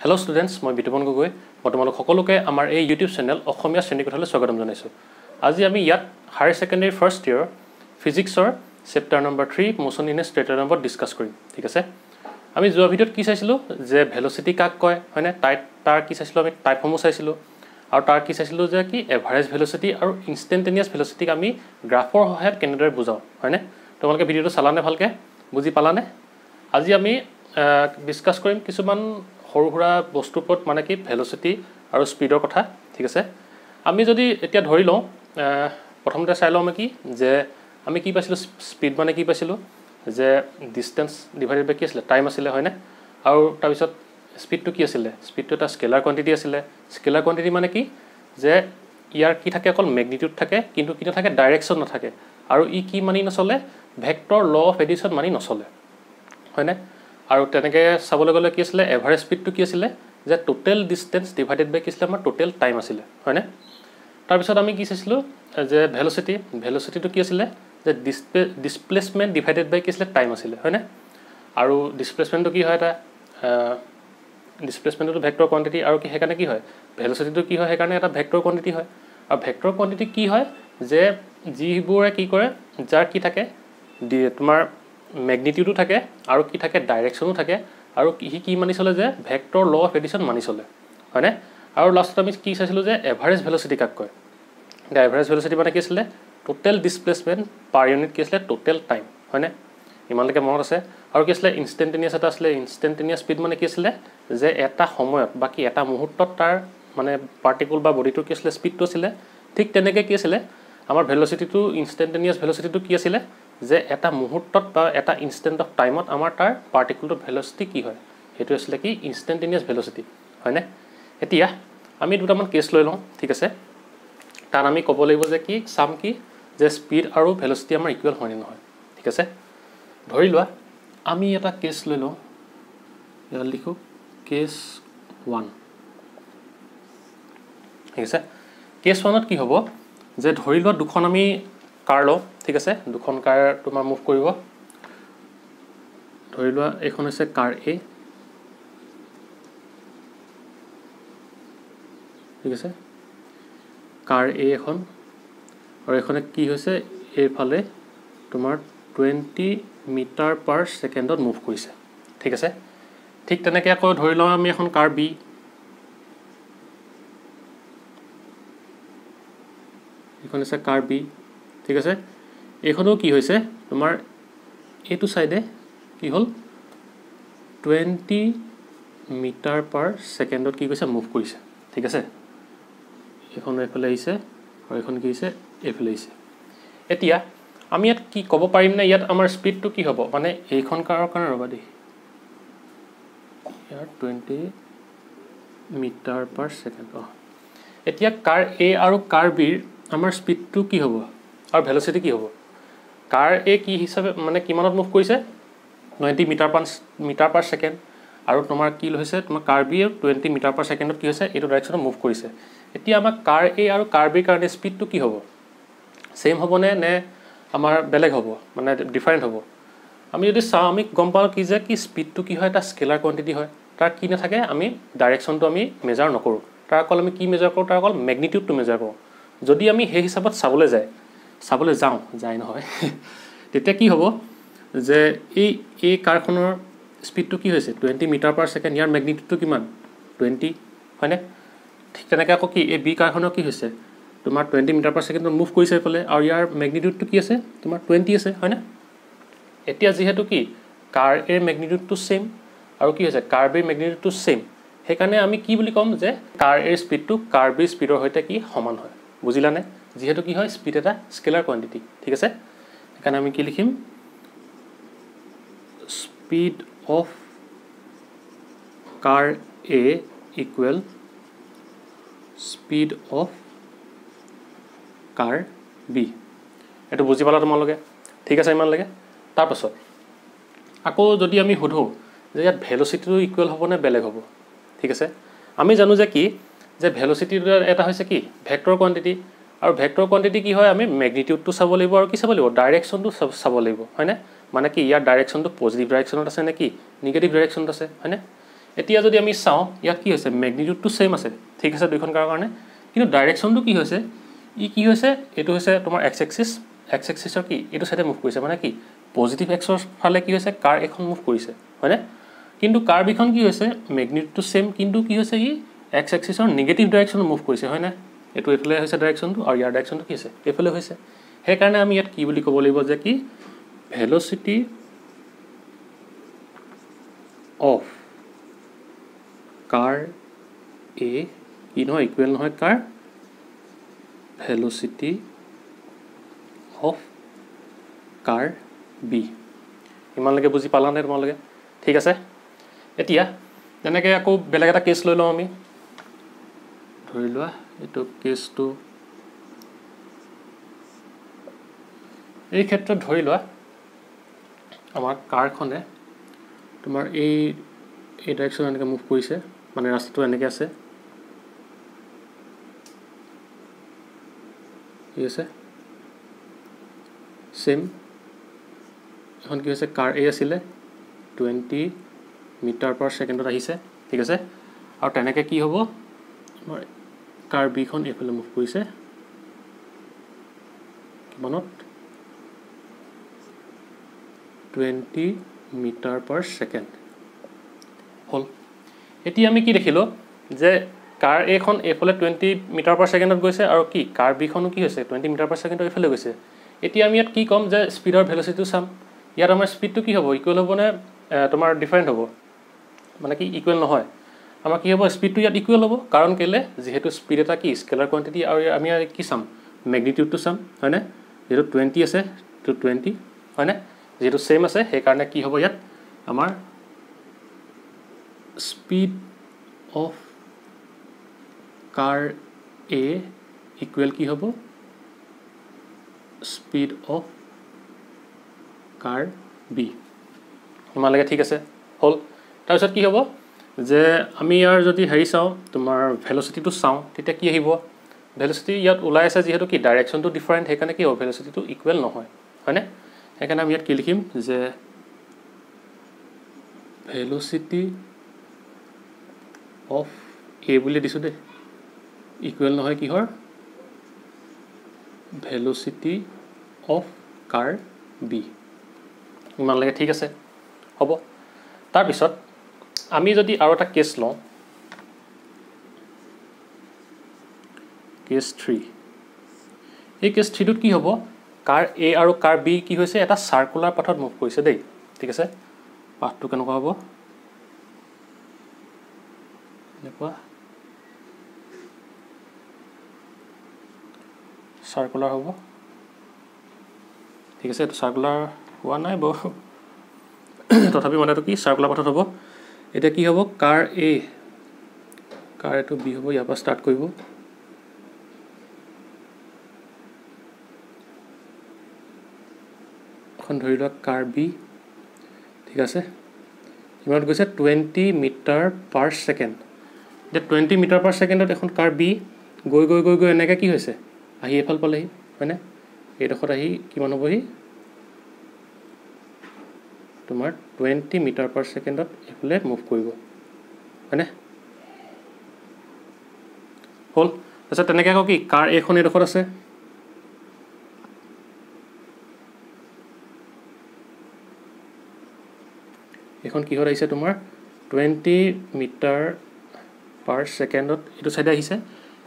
Hello students মই বিতুপন গগৈ। মই তোমালোক সকলোকে আমাৰ এই ইউটিউব চেনেল অসমীয়া শ্ৰেণীকোঠালৈ স্বাগতম জনাইছোঁ। আজি আমি ইয়াত higher secondary first year ফিজিক্সৰ chapter number three motion in a ষ্ট্ৰেটাৰ number discuss কৰিম। ঠিক আছে? আমি যোৱা ভিডিঅ'ত কি চাইছিলোঁ? যে ভেলচিটি কাক কয় হয়নে? টাইপ তাৰ কি চাইছিলোঁ? আমি টাইপসমূহ চাইছিলোঁ। আৰু তাৰ কি চাইছিলোঁ? যে কি এভাৰেজ ভেলচিটি আৰু ইনষ্টেণ্টেনিয়াছ ভেলচিটিক আমি গ্ৰাফৰ সহায়ত কেনেদৰে বুজাওঁ হয়নে? তোমালোকে ভিডিঅ'টো চালানে ভালকৈ? বুজি পালানে? আজি আমি ডিছকাছ কৰিম কিছুমান সৰু সুৰা বস্তুৰ ওপৰত মানে কি ভেলচিটি আৰু স্পীডৰ কথা ঠিক আছে? আমি যদি এতিয়া ধৰি লওঁ প্ৰথমতে চাই লওঁ আমি কি যে আমি কি পাইছিলোঁ স্পীড মানে কি পাইছিলোঁ? যে ডিষ্টেঞ্চ ডিভাইডেড বাই কি আছিলে? টাইম আছিলে হয়নে? আৰু তাৰপিছত স্পীডটো কি আছিলে? স্পীডটো এটা স্কেলাৰ কোৱাণ্টিটি আছিলে। স্কেলাৰ কোৱাণ্টিটি মানে কি? যে ইয়াৰ কি থাকে? অকল মেগনিটিউড থাকে কিন্তু কি নাথাকে? ডাইৰেকশ্যন নাথাকে। আৰু ই কি মানি নচলে? ভেক্টৰ ল অফ এডিশ্যন মানি নচলে। হয়নে? আৰু তেনেকৈ চাবলৈ গ'লে কি আছিলে এভাৰেজ স্পীডটো কি আছিলে যে টোটেল ডিষ্টেঞ্চ ডিভাইডেড বাই কি আছিলে আমাৰ টোটেল টাইম আছিলে হয়নে? তাৰপিছত আমি কি চাইছিলোঁ যে ভেলচিটি ভেলচিটিটো কি আছিলে যে ডিছপ্লে ডিছপ্লেচমেণ্ট ডিভাইডেড বাই কি আছিলে টাইম আছিলে হয়নে? আৰু ডিছপ্লেচমেণ্টটো কি হয় এটা ডিছপ্লেচমেণ্টটো ভেক্টৰ কোৱাণ্টিটি আৰু কি সেইকাৰণে কি হয় ভেলচিটিটো কি হয় সেইকাৰণে এটা ভেক্টৰ কোৱাণ্টিটি হয়। আৰু ভেক্টৰ কোৱাণ্টিটি কি হয় যে যিবোৰে কি কৰে যাৰ কি থাকে তোমাৰ মেগনিটিউডো থাকে আৰু কি থাকে ডাইৰেকশ্যনো থাকে আৰু সি কি মানি চলে যে ভেক্টৰ ল অফ এডিশ্যন মানি চলে হয়নে? আৰু লাষ্টত আমি কি চাইছিলোঁ যে এভাৰেজ ভেলচিটি কাক কয়? এতিয়া এভাৰেজ ভেলচিটি মানে কি আছিলে? টোটেল ডিছপ্লেচমেণ্ট পাৰ ইউনিট কি আছিলে? টোটেল টাইম হয়নে? ইমানলৈকে মনত আছে। আৰু কি আছিলে? ইনষ্টেণ্টেনিয়াছ এটা আছিলে। ইনষ্টেণ্টেনিয়াছ স্পীড মানে কি আছিলে? যে এটা সময়ত বা কি এটা মুহূৰ্তত তাৰ মানে পাৰ্টিকুল বা বডিটোৰ কি আছিলে? স্পীডটো আছিলে। ঠিক তেনেকৈ কি আছিলে? আমাৰ ভেলচিটিটো ইনষ্টেণ্টেনিয়াছ ভেলচিটিটো কি আছিলে? যে এটা মুহূৰ্তত বা এটা ইনষ্টেণ্ট অফ টাইমত আমাৰ তাৰ পাৰ্টিকুলটোৰ ভেলচিটি কি হয়? সেইটো আছিলে কি? ইনষ্টেণ্টেনিয়াছ ভেলচিটি হয়নে? এতিয়া আমি দুটামান কেছ লৈ লওঁ ঠিক আছে? তাত আমি ক'ব লাগিব যে কি চাম কি যে স্পীড আৰু ভেলচিটি আমাৰ ইকুৱেল হয়নে নহয় ঠিক আছে? ধৰি লোৱা আমি এটা কেছ লৈ লওঁ ইয়াত লিখোঁ কেছ ওৱান ঠিক আছে? কেছ ওৱানত কি হ'ব? যে ধৰি লোৱা দুখন আমি কাৰ লওঁ? ঠিক আছে দুখন কাৰ তোমাৰ মুভ কৰিব। ধৰি লোৱা এইখন হৈছে কাৰ এ ঠিক আছে কাৰ এ এখন। আৰু এইখনে কি হৈছে? এইফালে তোমাৰ টুৱেণ্টি মিটাৰ পাৰ ছেকেণ্ডত মুভ কৰিছে। ঠিক আছে ঠিক তেনেকৈ আকৌ ধৰি লওঁ আমি এখন কাৰ বি এইখন হৈছে কাৰ বি ঠিক আছে? এইখনো কি হৈছে? তোমাৰ এইটো ছাইডে কি হ'ল? টুৱেণ্টি মিটাৰ পাৰ ছেকেণ্ডত কি কৰিছে? মুভ কৰিছে। ঠিক আছে? এইখন এইফালে আহিছে আৰু এইখন কি হৈছে? এইফালে আহিছে। এতিয়া আমি ইয়াত কি ক'ব পাৰিম নে? ইয়াত আমাৰ স্পীডটো কি হ'ব? মানে এইখন কাৰৰ কাৰণে ৰ'বা দেই। ইয়াৰ টুৱেণ্টি মিটাৰ পাৰ ছেকেণ্ড অঁ। এতিয়া কাৰ এ আৰু কাৰ বিৰ আমাৰ স্পীডটো কি হ'ব? আৰু ভেলচিটি কি হ'ব? কাৰ এ কি হিচাপে মানে কিমানত মুভ কৰিছে? Twenty metre per metre per second আৰু তোমাৰ কি হৈছে তোমাৰ car B twenty metre per ছেকেণ্ডত কি হৈছে এইটো ডাইৰেকশ্যনত মুভ কৰিছে। এতিয়া আমাৰ কাৰ এ আৰু কাৰ বিৰ কাৰণে স্পীডটো কি হ'ব? ছেইম হ'বনে নে আমাৰ বেলেগ হ'ব? মানে ডিফাৰেণ্ট হ'ব? আমি যদি চাওঁ আমি গম পাওঁ কি যে কি স্পীডটো কি হয় এটা স্কেলাৰ কোৱাণ্টিটি হয়। তাৰ কি নাথাকে আমি ডাইৰেকশ্যনটো আমি মেজাৰ নকৰোঁ। তাৰ অকল আমি কি মেজাৰ কৰোঁ? তাৰ অকল মেগনিটিউডটো মেজাৰ কৰোঁ। যদি আমি সেই হিচাপত চাবলৈ যায় চাবলৈ যাওঁ যায় নহয়। তেতিয়া কি হ'ব যে এই এই কাৰখনৰ স্পীডটো কি হৈছে? টুৱেণ্টি মিটাৰ পাৰ ছেকেণ্ড ইয়াৰ মেগনিটিউডটো কিমান? টুৱেণ্টি হয়নে? ঠিক তেনেকৈ আকৌ কি এই বি কাৰখনৰ কি হৈছে? তোমাৰ টুৱেণ্টি মিটাৰ পাৰ ছেকেণ্ডত মুভ কৰিছে এইফালে আৰু ইয়াৰ মেগনিটিউডটো কি আছে? তোমাৰ টুৱেণ্টি আছে হয়নে? এতিয়া যিহেতু কি কাৰ এৰ মেগনিটিউডটো ছেইম আৰু কি হৈছে? কাৰ বিৰ মেগনিটিউডটো ছেইম সেইকাৰণে আমি কি বুলি ক'ম যে কাৰ এৰ স্পীডটো কাৰ বিৰ স্পীডৰ সৈতে কি সমান হয়। বুজিলানে? যিহেতু কি হয় স্পীড এটা স্কেলাৰ কোৱাণ্টিটি ঠিক আছে? সেইকাৰণে আমি কি লিখিম? Speed of car A equal speed of car B এইটো বুজি পালা তোমালোকে? ঠিক আছে ইমানলৈকে তাৰপাছত আকৌ যদি আমি সোধোঁ যে ইয়াত ভেলচিটিটো ইকুৱেল হ'ব নে বেলেগ হ'ব? ঠিক আছে? আমি জানো যে কি? যে ভেলচিটিটো এটা হৈছে কি? ভেক্টৰ কোৱাণ্টিটি আৰু ভেক্টৰ কোৱাণ্টিটি কি হয় আমি মেগনিটিউডটো চাব লাগিব আৰু কি চাব লাগিব? ডাইৰেকশ্যনটো চাব লাগিব হয়নে? মানে কি ইয়াৰ ডাইৰেকশ্যনটো পজিটিভ ডাইৰেকশ্যনত আছে নে কি? নিগেটিভ ডাইৰেকশ্যনত আছে হয়নে? এতিয়া যদি আমি চাওঁ ইয়াত কি হৈছে? মেগনিটিউডটো ছেইম আছে। ঠিক আছে দুইখন কাৰৰ কাৰণে? কিন্তু ডাইৰেকশ্যনটো কি হৈছে? ই কি হৈছে? এইটো হৈছে তোমাৰ এক্স এক্সিছ এক্স এক্সিছৰ কি? এইটো চাইডে মুভ কৰিছে। মানে কি? পজিটিভ এক্সৰ ফালে কি হৈছে? কাৰ এখন মুভ কৰিছে হয়নে? কিন্তু কাৰ বিখন কি হৈছে? মেগনিটিউডটো ছেইম কিন্তু কি হৈছে ই? এক্স এক্সিছৰ নিগেটিভ ডাইৰেকশ্যনত মুভ কৰিছে হয়নে? এইটো এইফালে হৈছে ডাইৰেকশ্যনটো আৰু ইয়াৰ ডাইৰেকশ্যনটো কি হৈছে? এইফালে হৈছে। সেইকাৰণে আমি ইয়াত কি বুলি ক'ব লাগিব যে কি? ভেলচিটি অফ কাৰ এ কি নহয় ইকুৱেল নহয় car velocity of car B ইমানলৈকে বুজি পালানে তোমালোকে? ঠিক আছে? এতিয়া তেনেকৈ আকৌ বেলেগ এটা কেছ লৈ লওঁ আমি। ধৰি লোৱা এইটো কেছটো এই ক্ষেত্ৰত ধৰি লোৱা আমাৰ কাৰখনে তোমাৰ এই এই ডাইৰেকশ্যন এনেকৈ মুভ কৰিছে মানে ৰাস্তাটো এনেকৈ আছে। ঠিক আছে? ছেইম এখন কি হৈছে? কাৰ এ আছিলে। টুৱেণ্টি মিটাৰ পাৰ ছেকেণ্ডত আহিছে। ঠিক আছে? আৰু তেনেকৈ কি হ'ব? আমাৰ কাৰ বিখন এইফালে মুভ কৰিছে। কিমানত? টুৱেণ্টি মিটাৰ পাৰ ছেকেণ্ড হ'ল। এতিয়া আমি কি দেখিলোঁ? যে কাৰ এখন এইফালে টুৱেণ্টি মিটাৰ পাৰ ছেকেণ্ডত গৈছে আৰু কি? কাৰ বিখনো কি হৈছে? টুৱেণ্টি মিটাৰ পাৰ ছেকেণ্ডত এইফালে গৈছে। এতিয়া আমি ইয়াত কি ক'ম যে স্পীডৰ ভেলচিটিটো চাম। ইয়াত আমাৰ স্পীডটো কি হ'ব? ইকুৱেল হ'বনে তোমাৰ ডিফাৰেণ্ট হ'ব? মানে কি ইকুৱেল নহয়। আমাৰ কি হ'ব? স্পীডটো ইয়াত ইকুৱেল হ'ব। কাৰণ কেলৈ? যিহেতু স্পীড এটা কি? স্কেলাৰ কোৱাণ্টিটি আৰু আমি কি চাম? মেগনিটিউডটো চাম হয়নে? যিহেতু টুৱেণ্টি আছে টু টুৱেণ্টি হয়নে? যিহেতু ছেইম আছে সেইকাৰণে কি হ'ব ইয়াত? আমাৰ speed of car A equal কি হ'ব? স্পীড অফ কাৰ বি ইমানলৈকে ঠিক আছে? হ'ল। তাৰপিছত কি হ'ব? যে আমি ইয়াৰ যদি হেৰি চাওঁ তোমাৰ ভেলচিটিটো চাওঁ তেতিয়া কি আহিব? ভেলচিটি ইয়াত ওলাই আছে যিহেতু কি ডাইৰেকশ্যনটো ডিফাৰেণ্ট সেইকাৰণে কি হ'ব? ভেলচিটিটো ইকুৱেল নহয় হয়নে? সেইকাৰণে আমি ইয়াত কি লিখিম? যে ভেলচিটি অফ এ বুলি দিছোঁ দেই। ইকুৱেল নহয় কিহৰ? ভেলচিটি অফ কাৰ বি ইমানলৈকে ঠিক আছে? হ'ব। তাৰপিছত আমি যদি আৰু এটা কেছ লওঁ কেছ থ্ৰী এই কেছ থ্ৰীটোত কি হ'ব? কাৰ এ আৰু কাৰ বি কি হৈছে? এটা চাৰ্কুলাৰ পাথত মুভ কৰিছে দেই। ঠিক আছে? পাথটো কেনেকুৱা হ'ব? এনেকুৱা। চাৰ্কুলাৰ হ'ব। ঠিক আছে এইটো চাৰ্কুলাৰ হোৱা নাই বাৰু। তথাপি মানে এইটো কি? চাৰ্কুলাৰ পাথত হ'ব। এতিয়া কি হ'ব? কাৰ এ কাৰ এইটো বি হ'ব? ইয়াৰ পৰা ষ্টাৰ্ট কৰিব। এখন ধৰি লোৱা কাৰ বি ঠিক আছে। কিমানত গৈছে টুৱেণ্টি মিটাৰ পাৰ ছেকেণ্ড এতিয়া টুৱেণ্টি মিটাৰ পাৰ ছেকেণ্ডত এখন কাৰ বি গৈ গৈ গৈ গৈ এনেকৈ কি হৈছে? আহি এইফাল পালেহি হয়নে? এইডোখৰত আহি কিমান হ'বহি? তোমাৰ টুৱেণ্টি মিটাৰ পাৰ ছেকেণ্ডত এইফালে মুভ কৰিব। হয়নে? হ'ল? তাৰপিছত তেনেকৈ আকৌ কি? কাৰ এইখন এইডোখৰত আছে। এইখন কিহত আহিছে তোমাৰ? টুৱেণ্টি মিটাৰ পাৰ ছেকেণ্ডত এইটো চাইডে আহিছে।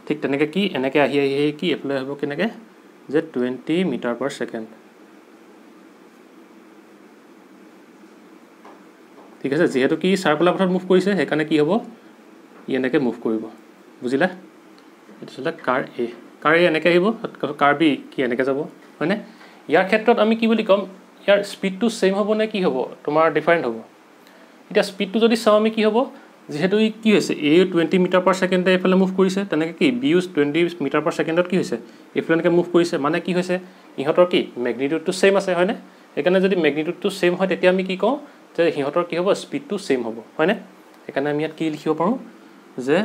ঠিক তেনেকৈ কি? এনেকৈ আহি আহি আহি কি এপ্লাই হ'ব কেনেকৈ? যে টুৱেণ্টি মিটাৰ পাৰ ছেকেণ্ড ঠিক আছে যিহেতু কি চাৰ্কুলাৰ পথত মুভ কৰিছে সেইকাৰণে কি হ'ব? ই এনেকৈ মুভ কৰিব। বুজিলা? এইটো আচলতে কাৰ এ কাৰ এ এনেকৈ আহিব কাৰ বি কি এনেকৈ যাব হয়নে? ইয়াৰ ক্ষেত্ৰত আমি কি বুলি ক'ম ইয়াৰ স্পীডটো ছেইম হ'ব নে কি হ'ব? তোমাৰ ডিফাৰেণ্ট হ'ব। এতিয়া স্পীডটো যদি চাওঁ আমি কি হ'ব যিহেতু ই কি হৈছে এ টুৱেণ্টি মিটাৰ পাৰ ছেকেণ্ডে এইফালে মুভ কৰিছে তেনেকৈ কি বি ইউজ টুৱেণ্টি মিটাৰ পাৰ ছেকেণ্ডত কি হৈছে এইফালে এনেকৈ মুভ কৰিছে মানে কি হৈছে ইহঁতৰ কি মেগনিটিউডটো ছেইম আছে হয়নে? সেইকাৰণে যদি মেগনিটিউডটো ছেইম হয় তেতিয়া আমি কি কওঁ যে সিহঁতৰ কি হ'ব? স্পীডটো ছেইম হ'ব হয়নে? সেইকাৰণে আমি ইয়াত কি লিখিব পাৰোঁ? যে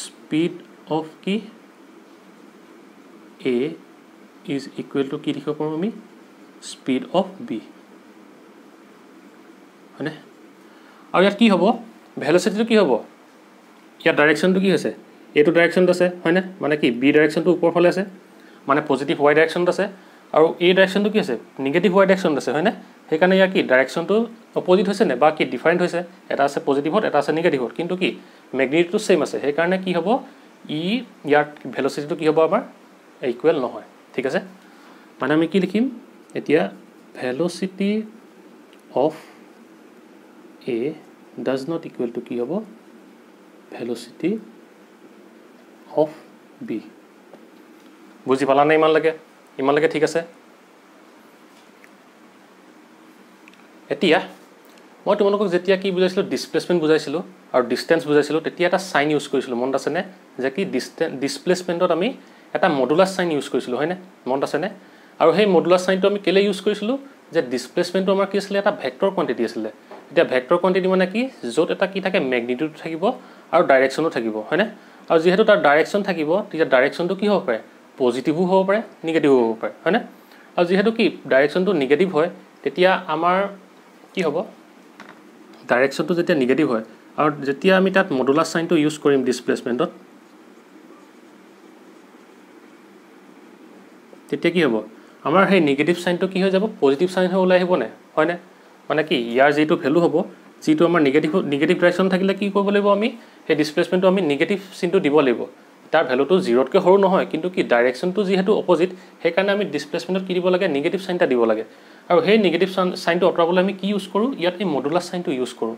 স্পীড অফ কি? এ ইজ ইকুৱেল টু কি লিখিব পাৰোঁ আমি? স্পীড অফ বি হয়নে? আৰু ইয়াত কি হ'ব? ভেলচিটিটো কি হ'ব? ইয়াত ডাইৰেকশ্যনটো কি হৈছে? এইটো ডাইৰেকশ্যনত আছে হয়নে? মানে কি? বি ডাইৰেকশ্যনটো ওপৰ ফালে আছে মানে পজিটিভ ৱাই ডাইৰেকশ্যনত আছে আৰু এই ডাইৰেকশ্যনটো কি আছে নিগেটিভ ৱাই ডাইৰেকশ্যনত আছে হয়নে? সেইকাৰণে ইয়াৰ কি ডাইৰেকশ্যনটো অপজিট হৈছে নে বা কি ডিফাৰেণ্ট হৈছে এটা আছে পজিটিভত এটা আছে নিগেটিভত কিন্তু কি মেগনিটিউডটো ছেইম আছে সেইকাৰণে কি হ'ব ই ইয়াৰ ভেলচিটিটো কি হ'ব আমাৰ ইকুৱেল নহয় ঠিক আছে? মানে আমি কি লিখিম এতিয়া velocity of A does not equal to কি হ'ব ভেলচিটি অফ বি বুজি পালানে ইমানলৈকে? ইমানলৈকে ঠিক আছে? এতিয়া মই তোমালোকক যেতিয়া কি বুজাইছিলোঁ ডিছপ্লেচমেণ্ট বুজাইছিলোঁ আৰু ডিষ্টেঞ্চ বুজাইছিলোঁ তেতিয়া এটা চাইন ইউজ কৰিছিলোঁ মনত আছেনে? যে কি ডিষ্টেন ডিছপ্লেচমেণ্টত আমি এটা মডুলাৰ চাইন ইউজ কৰিছিলোঁ হয়নে? মনত আছেনে? আৰু সেই মডুলাৰ চাইনটো আমি কেলৈ ইউজ কৰিছিলোঁ? যে ডিছপ্লেচমেণ্টটো আমাৰ কি আছিলে? এটা ভেক্টৰ কোৱাণ্টিটি আছিলে। এতিয়া ভেক্টৰ কোৱাণ্টিটি মানে কি? য'ত এটা কি থাকে? মেগনিটিউড থাকিব আৰু ডাইৰেকশ্যনো থাকিব হয়নে? আৰু যিহেতু তাৰ ডাইৰেকশ্যন থাকিব তেতিয়া ডাইৰেকশ্যনটো কি হ'ব পাৰে? পজিটিভো হ'ব পাৰে নিগেটিভো হ'ব পাৰে হয়নে? আৰু যিহেতু কি ডাইৰেকশ্যনটো নিগেটিভ হয় তেতিয়া আমাৰ কি হ'ব? ডাইৰেকশ্যনটো যেতিয়া নিগেটিভ হয় আৰু যেতিয়া আমি তাত মডুলাৰ চাইনটো ইউজ কৰিম ডিছপ্লেচমেণ্টত তেতিয়া কি হ'ব? আমাৰ সেই নিগেটিভ চাইনটো কি হৈ যাব? পজিটিভ চাইন হৈ ওলাই আহিবনে হয়নে? মানে কি ইয়াৰ যিটো ভেলু হ'ব যিটো আমাৰ নিগেটিভ নিগেটিভ ডাইৰেকশ্যন থাকিলে কি কৰিব লাগিব আমি? সেই ডিছপ্লেচমেণ্টটো আমি নিগেটিভ চিনটো দিব লাগিব। তাৰ ভেলুটো জিৰ'তকৈ সৰু নহয় কিন্তু কি ডাইৰেকশ্যনটো যিহেতু অপজিট সেইকাৰণে আমি ডিছপ্লেচমেণ্টত কি দিব লাগে? নিগেটিভ চাইন এটা দিব লাগে। আৰু সেই নিগেটিভ চাইন চাইনটো আঁতৰাবলৈ আমি কি ইউজ কৰোঁ? ইয়াত এই মডুলাৰ চাইনটো ইউজ কৰোঁ।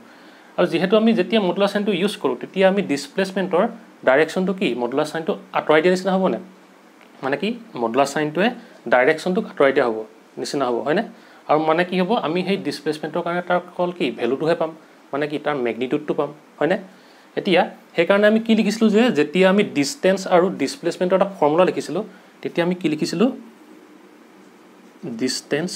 আৰু যিহেতু আমি যেতিয়া মডুলাৰ চাইনটো ইউজ কৰোঁ তেতিয়া আমি ডিছপ্লেচমেণ্টৰ ডাইৰেকশ্যনটো কি? মডুলাৰ চাইনটো আঁতৰাই দিয়া নিচিনা হ'বনে? মানে কি? মডুলাৰ চাইনটোৱে ডাইৰেকশ্যনটোক আঁতৰাই দিয়া হ'ব নিচিনা হ'ব হয়নে? আৰু মানে কি হ'ব? আমি সেই ডিছপ্লেচমেণ্টৰ কাৰণে তাৰ অকল কি? ভেলুটোহে পাম। মানে কি? তাৰ মেগনিটিউডটো পাম হয়নে? এতিয়া সেইকাৰণে আমি কি লিখিছিলোঁ যে যেতিয়া আমি ডিষ্টেঞ্চ আৰু ডিছপ্লেচমেণ্টৰ এটা ফৰ্মুলা লিখিছিলোঁ তেতিয়া আমি কি লিখিছিলোঁ? Distance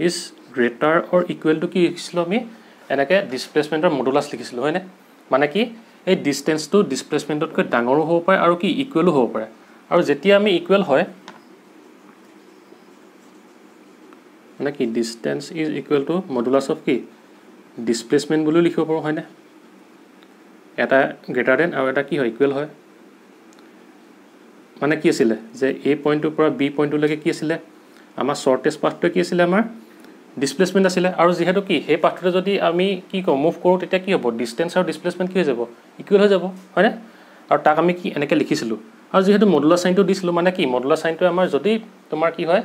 is greater or equal to কি লিখিছিলোঁ আমি? এনেকৈ ডিছপ্লেচমেণ্টৰ মডুলাছ লিখিছিলোঁ হয়নে? মানে কি? এই ডিষ্টেঞ্চটো ডিছপ্লেচমেণ্টতকৈ ডাঙৰো হ'ব পাৰে আৰু কি ইকুৱেলো হ'ব পাৰে। আৰু যেতিয়া আমি ইকুৱেল হয় মানে কি distance is equal to modulus of কি? ডিছপ্লেচমেণ্ট বুলিও লিখিব পাৰোঁ হয়নে? এটা গ্ৰেটাৰ দেন আৰু এটা কি হয় ইকুৱেল হয়। মানে কি আছিলে? যে এ পইণ্টটোৰ পৰা বি পইণ্টটোলৈকে কি আছিলে? আমাৰ শ্বৰ্টেষ্ট পাথটোৱে কি আছিলে আমাৰ? ডিছপ্লেচমেণ্ট আছিলে। আৰু যিহেতু কি সেই পাথটোতে যদি আমি কি কওঁ মুভ কৰোঁ তেতিয়া কি হ'ব? ডিষ্টেঞ্চ আৰু ডিছপ্লেচমেণ্ট কি হৈ যাব? ইকুৱেল হৈ যাব হয়নে? আৰু তাক আমি কি এনেকৈ লিখিছিলোঁ। আৰু যিহেতু মডুলাৰ চাইনটো দিছিলোঁ মানে কি মডুলাৰ চাইনটোৱে আমাৰ যদি তোমাৰ কি হয়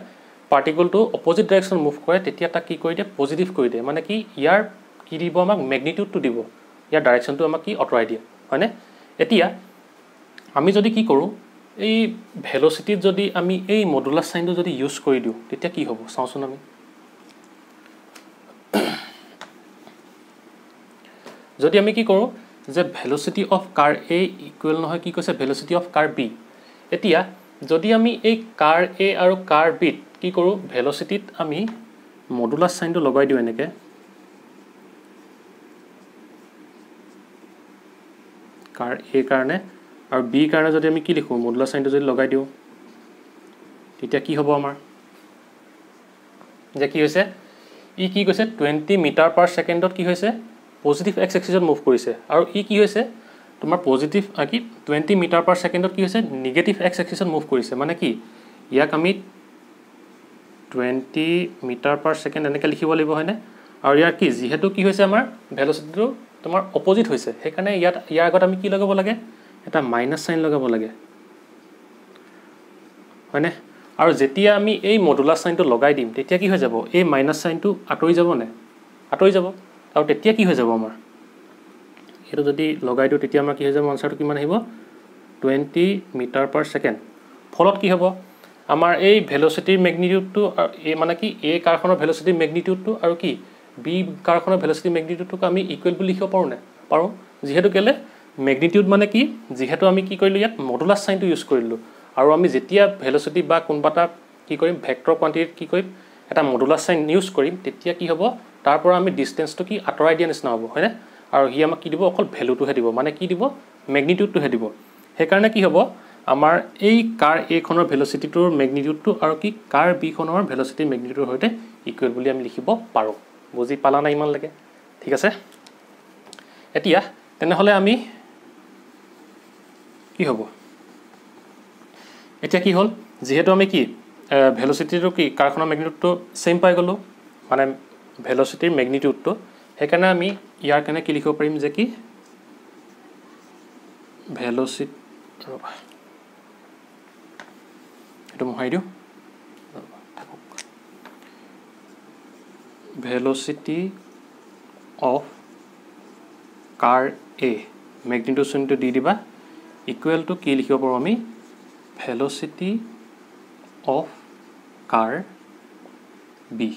পাৰ্টিকলটো অপজিট ডাইৰেকশ্যন মুভ কৰে তেতিয়া তাক কি কৰি দিয়ে? পজিটিভ কৰি দিয়ে। মানে কি ইয়াৰ কি দিব আমাক? মেগনিটিউডটো দিব। ইয়াৰ ডাইৰেকশ্যনটো আমাক কি? আঁতৰাই দিয়ে হয়নে? এতিয়া আমি যদি কি কৰোঁ এই ভেলচিটিত যদি আমি এই মডুলাৰ চাইনটো যদি ইউজ কৰি দিওঁ তেতিয়া কি হ'ব? চাওঁচোন আমি। যদি আমি কি কৰোঁ যে velocity of car A equal নহয় কি কৈছে? ভেলচিটি অফ কাৰ বি এতিয়া যদি আমি এই কাৰ এ আৰু কাৰ বিত কি কৰোঁ? ভেলচিটিত আমি মডুলাৰ চাইনটো লগাই দিওঁ এনেকৈ। কাৰ এ কাৰণে আৰু বিৰ কাৰণে যদি আমি কি লিখোঁ? মডুলাৰ চাইনটো যদি লগাই দিওঁ তেতিয়া কি হ'ব আমাৰ? যে কি হৈছে? ই কি কৈছে টুৱেণ্টি মিটাৰ পাৰ ছেকেণ্ডত কি হৈছে? পজিটিভ এক্স এক্সিছত মুভ কৰিছে। আৰু ই কি হৈছে? তোমাৰ পজিটিভ কি টুৱেণ্টি মিটাৰ পাৰ ছেকেণ্ডত কি হৈছে? নিগেটিভ এক্স এক্সিছত মুভ কৰিছে। মানে কি? ইয়াক আমি টুৱেণ্টি মিটাৰ পাৰ ছেকেণ্ড এনেকৈ লিখিব লাগিব হয়নে? আৰু ইয়াৰ কি? যিহেতু কি হৈছে আমাৰ? ভেলচিটিটো তোমাৰ অপজিট হৈছে। সেইকাৰণে ইয়াত ইয়াৰ আগত আমি কি লগাব লাগে? এটা মাইনাছ চাইন লগাব লাগে। হয়নে? আৰু যেতিয়া আমি এই মডুলাৰ চাইনটো লগাই দিম তেতিয়া কি হৈ যাব? এই মাইনাছ চাইনটো আঁতৰি যাবনে আঁতৰি যাব। আৰু তেতিয়া কি হৈ যাব আমাৰ? এইটো যদি লগাই দিওঁ তেতিয়া আমাৰ কি হৈ যাব? আনচাৰটো কিমান আহিব? টুৱেণ্টি মিটাৰ পাৰ ছেকেণ্ড ফলত কি হ'ব? আমাৰ এই ভেলচিটিৰ মেগনিটিউডটো এই মানে কি? এ কাৰখনৰ ভেলচিটিৰ মেগনিটিউডটো আৰু কি? বি কাৰখনৰ ভেলচিটি মেগনিটিউডটোক আমি ইকুৱেল বুলি লিখিব পাৰোঁ নে? পাৰোঁ। যিহেতু কেলৈ? মেগনিটিউড মানে কি? যিহেতু আমি কি কৰিলোঁ ইয়াত? মডুলাৰ চাইনটো ইউজ কৰিলোঁ। আৰু আমি যেতিয়া ভেলচিটি বা কোনোবা এটা কি কৰিম ভেক্টৰ কোৱাণ্টিটিত কি কৰিম এটা মডুলাৰ চাইন ইউজ কৰিম তেতিয়া কি হ'ব? তাৰ পৰা আমি ডিষ্টেঞ্চটো কি আঁতৰাই দিয়া নিচিনা হ'ব হয়নে? আৰু সি আমাক কি দিব? অকল ভেলুটোহে দিব মানে কি দিব? মেগনিটিউডটোহে দিব। সেইকাৰণে কি হ'ব? আমাৰ এই কাৰ এখনৰ ভেলচিটিটোৰ মেগনিটিউডটো আৰু কি কাৰ বিখনৰ ভেলচিটিৰ মেগনিটিউডৰ সৈতে ইকুৱেল বুলি আমি লিখিব পাৰোঁ। বুজি পালা নাই ইমানলৈকে ঠিক আছে? এতিয়া তেনেহ'লে আমি কি হ'ব? এতিয়া কি হ'ল? যিহেতু আমি কি ভেলচিটিটো কি কাৰখনৰ মেগনিটিউডটো ছেইম পাই গ'লোঁ মানে ভেলচিটিৰ মেগনিটিউডটো সেইকাৰণে আমি ইয়াৰ কাৰণে কি লিখিব পাৰিম যে কি? ভেলচিট এইটো মোহাৰি দিওঁ। Velocity of car a magnitude চিনটো দি দিবা ইকুৱেল টু কি লিখিব পাৰোঁ আমি? ভেলচিটি অফ কাৰ বি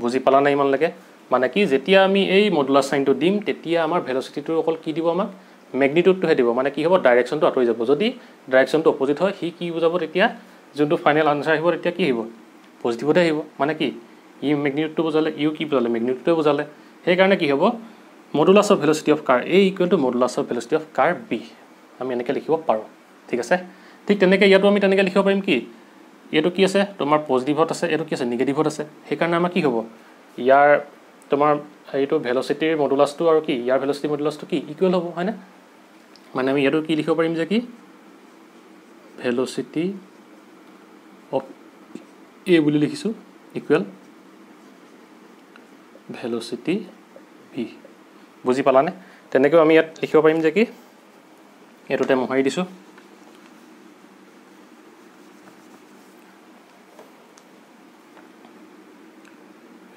বুজি পালা নাই ইমানলৈকে মানে কি যেতিয়া আমি এই মডুলাৰ চাইনটো দিম তেতিয়া আমাৰ ভেলচিটিটো অকল কি দিব আমাক? মেগনিটিউডটোহে দিব। মানে কি হ'ব? ডাইৰেকশ্যনটো আঁতৰি যাব। যদি ডাইৰেকশ্যনটো অপজিট হয় সি কি বুজাব তেতিয়া? যোনটো ফাইনেল আনচাৰ আহিব তেতিয়া কি আহিব? পজিটিভতে আহিব। মানে কি? ই মেগনিটিউডটো বুজালে ইউ কি বুজালে? মেগনিটিউডটোৱে বুজালে। সেইকাৰণে কি হ'ব? Modulus of velocity of car এই equal to modulus of velocity of car B আমি এনেকৈ লিখিব পাৰোঁ। ঠিক আছে? ঠিক তেনেকৈ ইয়াতো আমি তেনেকৈ লিখিব পাৰিম কি? এইটো কি আছে? তোমাৰ পজিটিভত আছে এইটো কি আছে? নিগেটিভত আছে। সেইকাৰণে আমাৰ কি হ'ব? ইয়াৰ তোমাৰ এইটো ভেলচিটিৰ মডুলাছটো আৰু কি? ইয়াৰ ভেলচিটি মডুলাছটো কি? ইকুৱেল হ'ব হয়নে? মানে আমি ইয়াতো কি লিখিব পাৰিম যে কি? ভেলচিটি অফ এ বুলি লিখিছোঁ। ইকুৱেল ভেলচিটি ভি বুজি পালানে? তেনেকৈও আমি ইয়াত লিখিব পাৰিম যে কি? এইটোতে মোহাৰি দিছোঁ।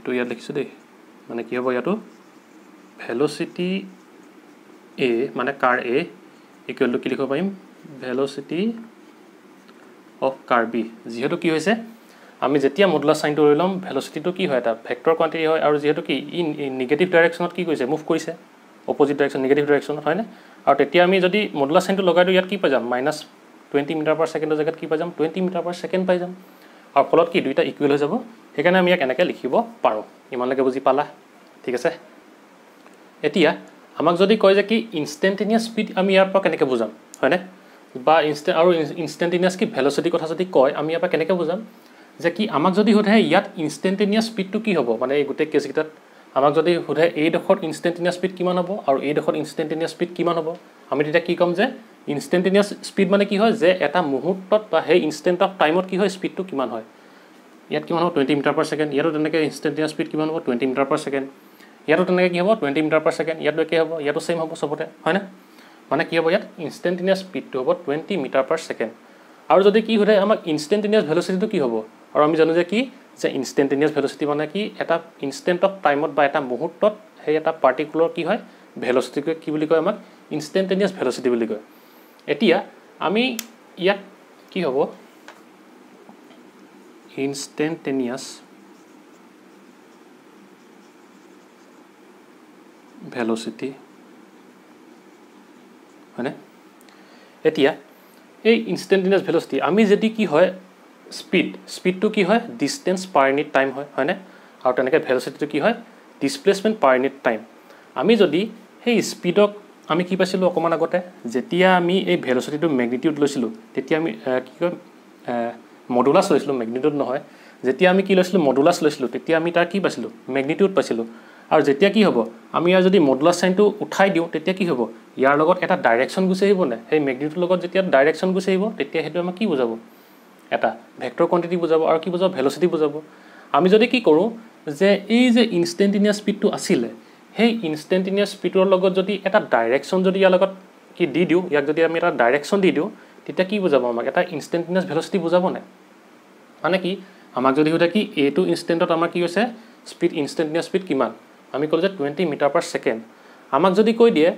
এইটো ইয়াত লিখিছোঁ দেই। মানে কি হ'ব ইয়াতো? ভেলচিটি এ মানে কাৰ এ ইকুৱেল টু কি লিখিব পাৰিম? ভেলচিটি অফ কাৰ বি যিহেতু কি হৈছে? আমি যেতিয়া মডুলাৰ চাইনটো লৈ ল'ম ভেলচিটিটো কি হয় এটা? ভেক্টৰ কোৱাণ্টিটি হয় আৰু যিহেতু কি ই নিগেটিভ ডাইৰেকশ্যনত কি কৰিছে? মুভ কৰিছে। অপজিট ডাইৰেকশ্যন নিগেটিভ ডাইৰেকশ্যনত হয়নে? আৰু তেতিয়া আমি যদি মডুলাৰ চাইনটো লগাই দিওঁ ইয়াত কি পাই যাম? মাইনাছ টুৱেণ্টি মিটাৰ পাৰ ছেকেণ্ডৰ জেগাত কি পাই যাম? টুৱেণ্টি মিটাৰ পাৰ ছেকেণ্ড পাই যাম। আৰু ফলত কি? দুইটা ইকুৱেল হৈ যাব। সেইকাৰণে আমি ইয়াক এনেকৈ লিখিব পাৰোঁ। ইমানলৈকে বুজি পালা? ঠিক আছে? এতিয়া আমাক যদি কয় যে কি ইনষ্টেণ্টেনিয়াছ স্পীড আমি ইয়াৰ পৰা কেনেকৈ বুজাম হয়নে? বা ইনষ্টে আৰু ইনষ্টেণ্টেনিয়াছ কি ভেলচিটিৰ কথা যদি কয় আমি ইয়াৰ পৰা কেনেকৈ বুজাম? যে কি আমাক যদি সোধে ইয়াত ইনষ্টেণ্টেনিয়াছ স্পীডটো কি হ'ব মানে এই গোটেই কেছকেইটাত আমাক যদি সোধে এইডোখৰত ইনষ্টেণ্টেনিয়াছ স্পীড কিমান হ'ব আৰু এইডোখৰত ইনষ্টেণ্টেনিয়াছ স্পীড কিমান হ'ব আমি তেতিয়া কি ক'ম যে ইনষ্টেণ্টেনিয়াছ স্পীড মানে কি হয়? যে এটা মুহূৰ্তত বা সেই ইনষ্টেণ্ট অফ টাইমত কি হয়? স্পীডটো কিমান হয়? ইয়াত কিমান হ'ব? টুৱেণ্টি মিটাৰ পাৰ ছেকেণ্ড ইয়াতো তেনেকৈ ইনষ্টেণ্টেনিয়াছ স্পীড কিমান হ'ব? টুৱেণ্টি মিটাৰ পাৰ ছেকেণ্ড ইয়াতো তেনেকৈ কি হ'ব? টুৱেণ্টি মিটাৰ পাৰ ছেকেণ্ড ইয়াতো একে হ'ব। ইয়াতো ছেইম হ'ব চবতে। হয়নে? মানে কি হ'ব ইয়াত? ইনষ্টেণ্টেনিয়াছ স্পীডটো হ'ব টুৱেণ্টি মিটাৰ পাৰ ছেকেণ্ড আৰু যদি কি সোধে আমাক ইনষ্টেণ্টেনিয়াছ ভেলচিটিটো কি হ'ব? আৰু আমি জানো যে কি? যে ইনষ্টেণ্টেনিয়াছ ভেলচিটি মানে কি? এটা ইনষ্টেণ্ট অফ টাইমত বা এটা মুহূৰ্তত সেই এটা পাৰ্টিকুলাৰ কি হয়? ভেলচিটিকে কি বুলি কয় আমাক? ইনষ্টেণ্টেনিয়াছ ভেলচিটি বুলি কয়। এতিয়া আমি ইয়াত কি হ'ব? ইনষ্টেণ্টেনিয়াছ ভেলচিটি হয়নে? এতিয়া এই ইনষ্টেণ্টেনিয়াছ ভেলচিটি আমি যদি কি হয় স্পীড স্পীডটো কি হয়? ডিষ্টেঞ্চ পাৰ ইউনিট টাইম হয় হয়নে? আৰু তেনেকৈ ভেলচিটিটো কি হয়? ডিছপ্লেচমেণ্ট পাৰ ইউনিট টাইম আমি যদি সেই স্পীডক আমি কি পাইছিলোঁ অকণমান আগতে? যেতিয়া আমি এই ভেলচিটিটো মেগনিটিউড লৈছিলোঁ তেতিয়া আমি কি কয় মডুলাছ লৈছিলোঁ মেগনিটিউড নহয়। যেতিয়া আমি কি লৈছিলোঁ মডুলাছ লৈছিলোঁ তেতিয়া আমি তাৰ কি পাইছিলোঁ? মেগনিটিউড পাইছিলোঁ। আৰু যেতিয়া কি হ'ব? আমি ইয়াৰ যদি মডুলাছ চাইনটো উঠাই দিওঁ তেতিয়া কি হ'ব? ইয়াৰ লগত এটা ডাইৰেকশ্যন গুচি আহিব নে? সেই মেগনিটিউডৰ লগত যেতিয়া ডাইৰেকশ্যন গুচি আহিব তেতিয়া সেইটো আমাক কি বুজাব? এটা ভেক্টৰ কোৱাণ্টিটি বুজাব আৰু কি বুজাব? ভেলচিটি বুজাব। আমি যদি কি কৰোঁ যে এই যে ইনষ্টেণ্টেনিয়াছ স্পীডটো আছিলে সেই ইনষ্টেণ্টেনিয়াছ স্পীডৰ লগত যদি এটা ডাইৰেকশ্যন যদি ইয়াৰ লগত কি দি দিওঁ ইয়াক যদি আমি এটা ডাইৰেকশ্যন দি দিওঁ তেতিয়া কি বুজাব আমাক? এটা ইনষ্টেণ্টেনিয়াছ ভেলচিটি বুজাবনে মানে কি? আমাক যদি সোধে কি এইটো ইনষ্টেণ্টত আমাৰ কি হৈছে? স্পীড ইনষ্টেণ্টেনিয়াছ স্পীড কিমান? আমি ক'লোঁ যে টুৱেণ্টি মিটাৰ পাৰ ছেকেণ্ড আমাক যদি কৈ দিয়ে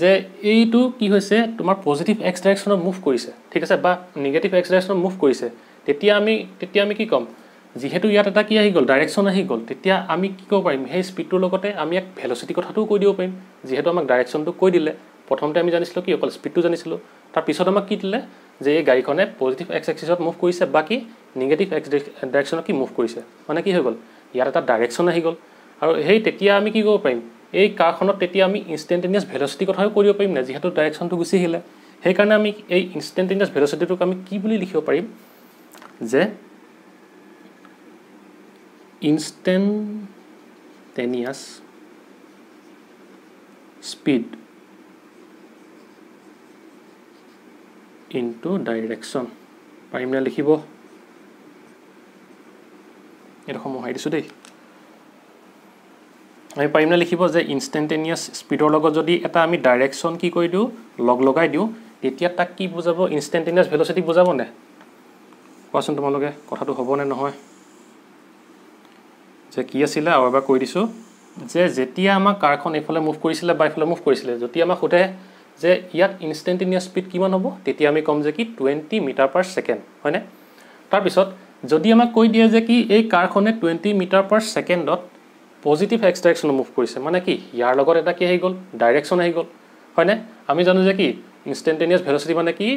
যে এইটো কি হৈছে? তোমাৰ পজিটিভ এক্স ডাইৰেকশ্যনত মুভ কৰিছে। ঠিক আছে? বা নিগেটিভ এক্স ডাইৰেকশ্যনত মুভ কৰিছে। তেতিয়া আমি তেতিয়া আমি কি ক'ম? যিহেতু ইয়াত এটা কি আহি গ'ল? ডাইৰেকশ্যন আহি গ'ল। তেতিয়া আমি কি ক'ব পাৰিম? সেই স্পীডটোৰ লগতে আমি এক ভেলচিটি কথাটোও কৈ দিব পাৰিম। যিহেতু আমাক ডাইৰেকশ্যনটো কৈ দিলে। প্ৰথমতে আমি জানিছিলোঁ কি অকল স্পীডটো জানিছিলোঁ। তাৰপিছত আমাক কি দিলে? যে এই গাড়ীখনে পজিটিভ এক্স এক্সিছত মুভ কৰিছে বা কি নিগেটিভ এক্স ডাইৰেকশ্যনত কি মুভ কৰিছে? মানে কি হৈ গ'ল? ইয়াত এটা ডাইৰেকশ্যন আহি গ'ল। আৰু সেই তেতিয়া আমি কি কৰিব পাৰিম? এই কাৰখনত তেতিয়া আমি ইনষ্টেণ্টেনিয়াছ ভেলচিটিৰ কথাও কৰিব পাৰিম নাই যিহেতু ডাইৰেকশ্যনটো গুচি আহিলে। সেইকাৰণে আমি এই ইনষ্টেণ্টেনিয়াছ ভেলচিটিটোক আমি কি বুলি লিখিব পাৰিম? যে instant instantaneous speed into direction পাৰিমনে লিখিব? এইডোখৰ মোহাৰি দিছোঁ দেই। আমি পাৰিমনে লিখিব যে ইনষ্টেণ্টেনিয়াছ স্পীডৰ লগত যদি এটা আমি ডাইৰেকশ্যন কি কৰি দিওঁ লগ লগাই দিওঁ তেতিয়া তাক কি বুজাব? ইনষ্টেণ্টেনিয়াছ ভেলচিটি বুজাবনে কোৱাচোন তোমালোকে কথাটো হ'বনে নহয়? যে কি আছিলে আৰু এবাৰ কৈ দিছোঁ। যে যেতিয়া আমাক কাৰখন এইফালে মুভ কৰিছিলে বা এইফালে মুভ কৰিছিলে যদি আমাক সোধে যে ইয়াত ইনষ্টেণ্টেনিয়াছ স্পীড কিমান হ'ব তেতিয়া আমি ক'ম যে কি টুৱেণ্টি মিটাৰ পাৰ ছেকেণ্ড হয়নে? তাৰপিছত যদি আমাক কৈ দিয়ে যে কি এই কাৰখনে টুৱেণ্টি মিটাৰ পাৰ ছেকেণ্ডত পজিটিভ এক্স ডাইৰেকশ্যনত মুভ কৰিছে মানে কি ইয়াৰ লগত এটা কি আহি গ'ল? ডাইৰেকশ্যন আহি গ'ল হয়নে? আমি জানো যে কি ইনষ্টেণ্টেনিয়াছ ভেলচিটি মানে কি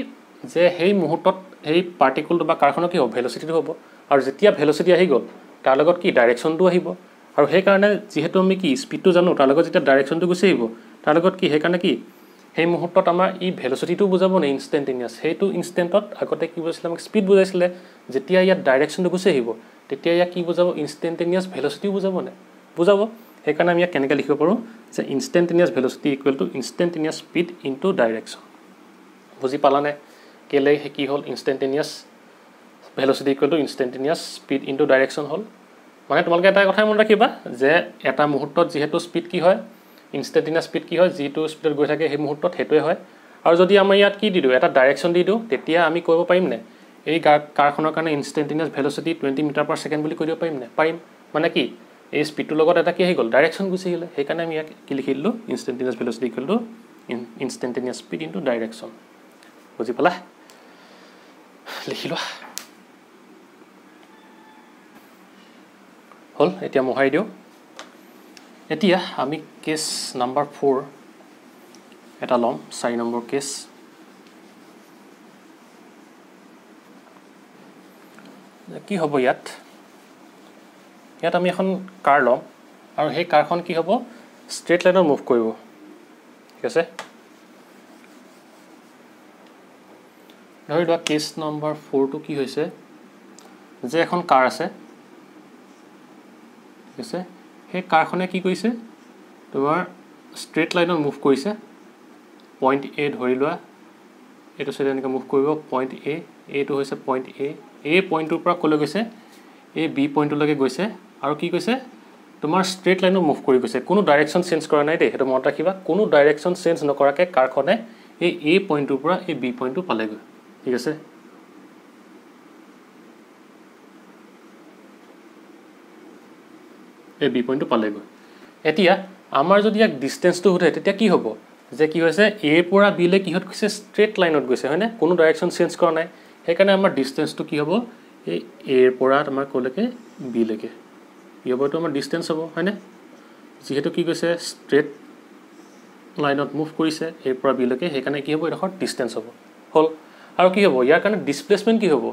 যে সেই মুহূৰ্তত সেই পাৰ্টিকুলটো বা কাৰখনৰ কি হ'ব ভেলচিটিটো হ'ব। আৰু যেতিয়া ভেলচিটি আহি গ'ল তাৰ লগত কি ডাইৰেকশ্যনটো আহিব। আৰু সেইকাৰণে যিহেতু আমি কি স্পীডটো জানো তাৰ লগত যেতিয়া ডাইৰেকশ্যনটো গুচি আহিব তাৰ লগত কি সেইকাৰণে কি সেই মুহূৰ্তত আমাৰ ই ভেলচিটিটো বুজাব নে ইনষ্টেণ্টেনিয়াছ সেইটো ইনষ্টেণ্টত আগতে কি বুজাইছিলে আমাক স্পীড বুজাইছিলে। যেতিয়া ইয়াত ডাইৰেকশ্যনটো গুচি আহিব তেতিয়া ইয়াক কি বুজাব? ইনষ্টেণ্টেনিয়াছ ভেলচিটিও বুজাব নে? বুজাব। সেইকাৰণে আমি ইয়াক কেনেকৈ লিখিব পাৰোঁ? যে instantaneous velocity equal to instantaneous speed into direction বুজি পালানে? কেলৈ কি হ'ল? Instantaneous velocity equal to instantaneous speed into direction হ'ল। মানে তোমালোকে এটা কথাই মনত ৰাখিবা যে এটা মুহূৰ্তত যিহেতু স্পীড কি হয় ইনষ্টেণ্টেনিয়াছ স্পীড কি হয় যিটো স্পীডত গৈ থাকে সেই মুহূৰ্তত সেইটোৱে হয়। আৰু যদি আমাৰ ইয়াত কি দি দিওঁ এটা ডাইৰেকশ্যন দি দিওঁ তেতিয়া আমি কৰিব পাৰিম নে? এই কাৰ কাৰখনৰ কাৰণে instantaneous velocity twenty metre per second বুলি কৈ দিব পাৰিম নে? পাৰিম। মানে কি? এই স্পীডটোৰ লগত এটা কি আহি গ'ল? ডাইৰেকশ্যন গুচি আহিলে। সেইকাৰণে আমি ইয়াক কি লিখি দিলোঁ? Instantaneous velocity equal to instantaneous speed into direction বুজি পালা? লিখি লোৱা। হ'ল এতিয়া মোহাৰি দিওঁ। এতিয়া আমি কেছ নাম্বাৰ ফ'ৰ এটা ল'ম চাৰি নম্বৰ কেছ কি হ'ব ইয়াত? ইয়াত আমি এখন কাৰ ল'ম আৰু সেই কাৰখন কি হ'ব? ষ্ট্ৰেইট লাইনত মুভ কৰিব। ঠিক আছে? ধৰি লোৱা কেছ নম্বৰ ফ'ৰটো কি হৈছে? যে এখন কাৰ আছে। ঠিক আছে? সেই কাৰখনে কি কৰিছে? তোমাৰ ষ্ট্ৰেইট লাইনত মুভ কৰিছে। পইণ্ট এ ধৰি লোৱা। এইটো চাইডে এনেকৈ মুভ কৰিব। পইণ্ট এ এইটো হৈছে পইণ্ট এ এই পইণ্টটোৰ পৰা ক'লৈ গৈছে? এই বি পইণ্টলৈকে গৈছে। আৰু কি কৈছে? তোমাৰ ষ্ট্ৰেইট লাইনত মুভ কৰি গৈছে। কোনো ডাইৰেকশ্যন চেঞ্জ কৰা নাই দেই সেইটো মনত ৰাখিবা। কোনো ডাইৰেকশ্যন চেঞ্জ নকৰাকৈ কাৰখনে এই এ পইণ্টটোৰ পৰা এই বি পইণ্টটো পালেগৈ। ঠিক আছে? এই বি পইণ্টটো পালেগৈ। এতিয়া আমাৰ যদি ইয়াক ডিষ্টেঞ্চটো সোধে তেতিয়া কি হ'ব? যে কি হৈছে এৰ পৰা বিলৈ কিহত গৈছে ষ্ট্ৰেইট লাইনত গৈছে হয়নে? কোনো ডাইৰেকশ্যন চেঞ্জ কৰা নাই। সেইকাৰণে আমাৰ ডিষ্টেঞ্চটো কি হ'ব? এই এৰ পৰা আমাৰ ক'লৈকে বিলৈকে। কি হ'ব এইটো আমাৰ ডিষ্টেঞ্চ হ'ব হয়নে? যিহেতু কি কৈছে ষ্ট্ৰেইট লাইনত মুভ কৰিছে এৰ পৰা বিলৈকে সেইকাৰণে কি হ'ব? এইডোখৰ ডিষ্টেঞ্চ হ'ব। হ'ল। আৰু কি হ'ব? ইয়াৰ কাৰণে ডিছপ্লেচমেণ্ট কি হ'ব?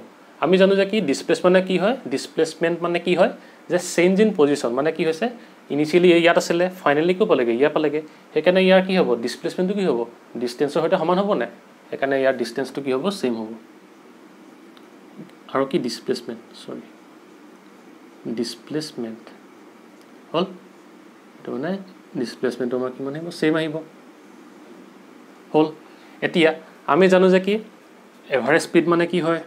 আমি জানো যে কি? ডিছপ্লেচমেণ্টে কি হয়? ডিছপ্লেচমেণ্ট মানে কি হয়? যে চেঞ্জ ইন পজিশ্যন মানে কি হৈছে ইনিচিয়েলি ইয়াত আছিলে ফাইনেলি ক'ব লাগে ইয়াৰ পালেগে সেইকাৰণে ইয়াৰ কি হ'ব ডিছপ্লেচমেণ্টটো কি হ'ব? ডিষ্টেঞ্চৰ সৈতে সমান হ'ব নাই সেইকাৰণে ইয়াৰ ডিষ্টেঞ্চটো কি হ'ব ছেইম হ'ব। আৰু কি ডিছপ্লেচমেণ্ট চৰি ডিছপ্লেচমেণ্ট হ'ল? এইটো মানে ডিছপ্লেচমেণ্টটো আমাৰ কিমান আহিব? ছেইম আহিব। হ'ল? এতিয়া আমি জানো যে কি এভাৰেজ স্পীড মানে কি হয়?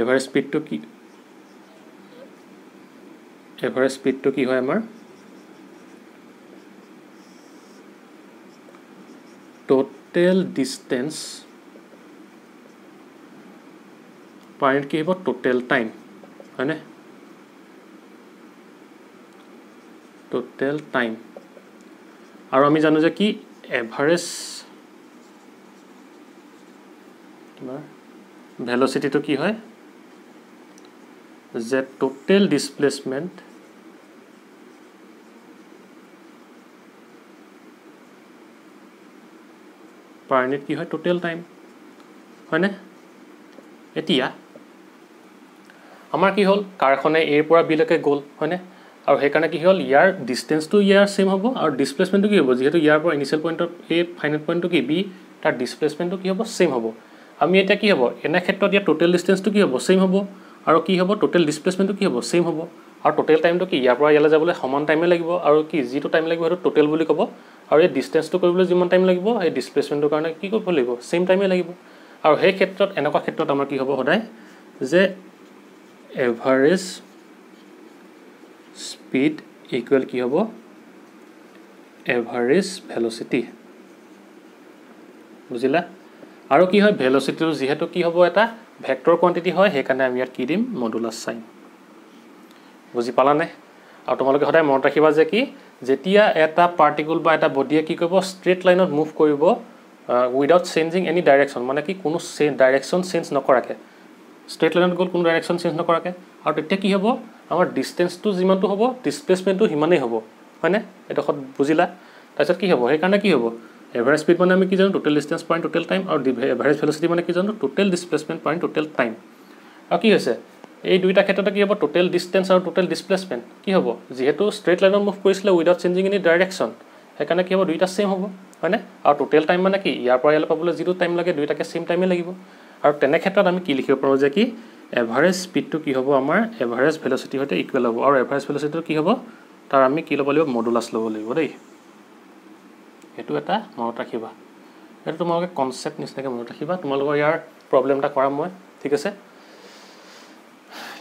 এভাৰেজ স্পীডটো কি? এভাৰেজ স্পীডটো কি হয় আমাৰ? টোটেল ডিষ্টেঞ্চ পাৰ ইউনিট কি আহিব টোটেল টাইম হয়নে? টোটেল টাইম আৰু আমি জানো যে কি? এভাৰেজ ভেলচিটিটো কি হয়? যে টোটেল ডিছপ্লেচমেণ্ট পাৰ ইউনিট কি হয়? টোটেল টাইম হয়নে? এতিয়া আমাৰ কি হ'ল? কাৰখনে এৰ পৰা বিলৈকে গ'ল হয়নে? আৰু সেইকাৰণে কি হ'ল? ইয়াৰ ডিষ্টেঞ্চটো ইয়াৰ ছেইম হ'ব আৰু ডিছপ্লেচমেণ্টটো কি হ'ব? যিহেতু ইয়াৰ পৰা ইনিচিয়েল পইণ্টৰ এই ফাইনেল পইণ্টটো কি? বি তাৰ ডিছপ্লেচমেণ্টটো কি হ'ব? ছেইম হ'ব। আমি এতিয়া কি হ'ব? এনে ক্ষেত্ৰত ইয়াৰ টোটেল ডিষ্টেঞ্চটো কি হ'ব? ছেইম হ'ব। আৰু কি হ'ব? টোটেল ডিছপ্লেচমেণ্টটো কি হ'ব? ছেইম হ'ব। আৰু টোটেল টাইমটো কি? ইয়াৰ পৰা ইয়ালৈ যাবলৈ সমান টাইমে লাগিব। আৰু কি? যিটো টাইম লাগিব সেইটো টোটেল বুলি ক'ব। আৰু এই ডিষ্টেঞ্চটো কৰিবলৈ যিমান টাইম লাগিব সেই ডিছপ্লেচমেণ্টটোৰ কাৰণে কি কৰিব লাগিব? ছেইম টাইমে লাগিব। আৰু সেই ক্ষেত্ৰত এনেকুৱা ক্ষেত্ৰত আমাৰ কি হ'ব সদায়? যে এভাৰেজ স্পীড ইকুৱেল কি হ'ব? এভাৰেজ ভেলচিটি বুজিলা? আৰু কি হয়? ভেলচিটিটো যিহেতু কি হ'ব এটা ভেক্টৰ কোৱাণ্টিটি হয় সেইকাৰণে আমি ইয়াত কি দিম? মডুলাছ চাইন বুজি পালানে? আৰু তোমালোকে সদায় মনত ৰাখিবা যে কি যেতিয়া এটা পাৰ্টিকুল বা এটা বডিয়ে কি কৰিব ষ্ট্ৰেইট লাইনত মুভ কৰিব উইদাউট চেঞ্জিং এনি ডাইৰেকশ্যন মানে কি কোনো ডাইৰেকশ্যন চেঞ্জ নকৰাকৈ। ষ্ট্ৰেইট লাইনত গ'ল কোনো ডাইৰেকশ্যন চেঞ্জ নকৰাকৈ। আৰু তেতিয়া কি হ'ব? আমাৰ ডিষ্টেঞ্চটো যিমানটো হ'ব ডিছপ্লেচমেণ্টটো সিমানেই হ'ব। হয়নে? এইডোখৰত বুজিলা? তাৰপিছত কি হ'ব? সেইকাৰণে কি হ'ব? এভাৰেজ স্পীড মানে আমি কি জানো total distance point total time আৰু এভাৰেজ ভেলচিটি মানে কি জানো total displacement point total time আৰু কি হৈছে এই দুইটা ক্ষেত্ৰতে কি হ'ব টোটেল ডিষ্টেঞ্চ আৰু টোটেল ডিছপ্লেচমেণ্ট কি হ'ব যিহেতু ষ্ট্ৰেইট লাইনত মুভ কৰিছিলে উইদাউট চেঞ্জিং এনি ডাইৰেকশ্যন সেইকাৰণে কি হ'ব দুইটা ছেইম হ'ব হয়নে আৰু টোটেল টাইম মানে কি ইয়াৰ পৰা ইয়ালৈ পাবলৈ যিটো টাইম লাগে দুইটাকে ছেইম টাইমে লাগিব আৰু তেনে ক্ষেত্ৰত আমি কি লিখিব পাৰোঁ যে কি এভাৰেজ স্পীডটো কি হ'ব আমাৰ এভাৰেজ ভেলচিটিৰ সৈতে ইকুৱেল হ'ব আৰু এভাৰেজ ভেলচিটিটো কি হ'ব তাৰ আমি কি ল'ব লাগিব মডুলাছ ল'ব লাগিব দেই সেইটো এটা মনত ৰাখিবা। এইটো তোমালোকে কনচেপ্ট নিচিনাকৈ মনত ৰাখিবা। তোমালোকৰ ইয়াৰ প্ৰব্লেম এটা কৰাম মই। ঠিক আছে?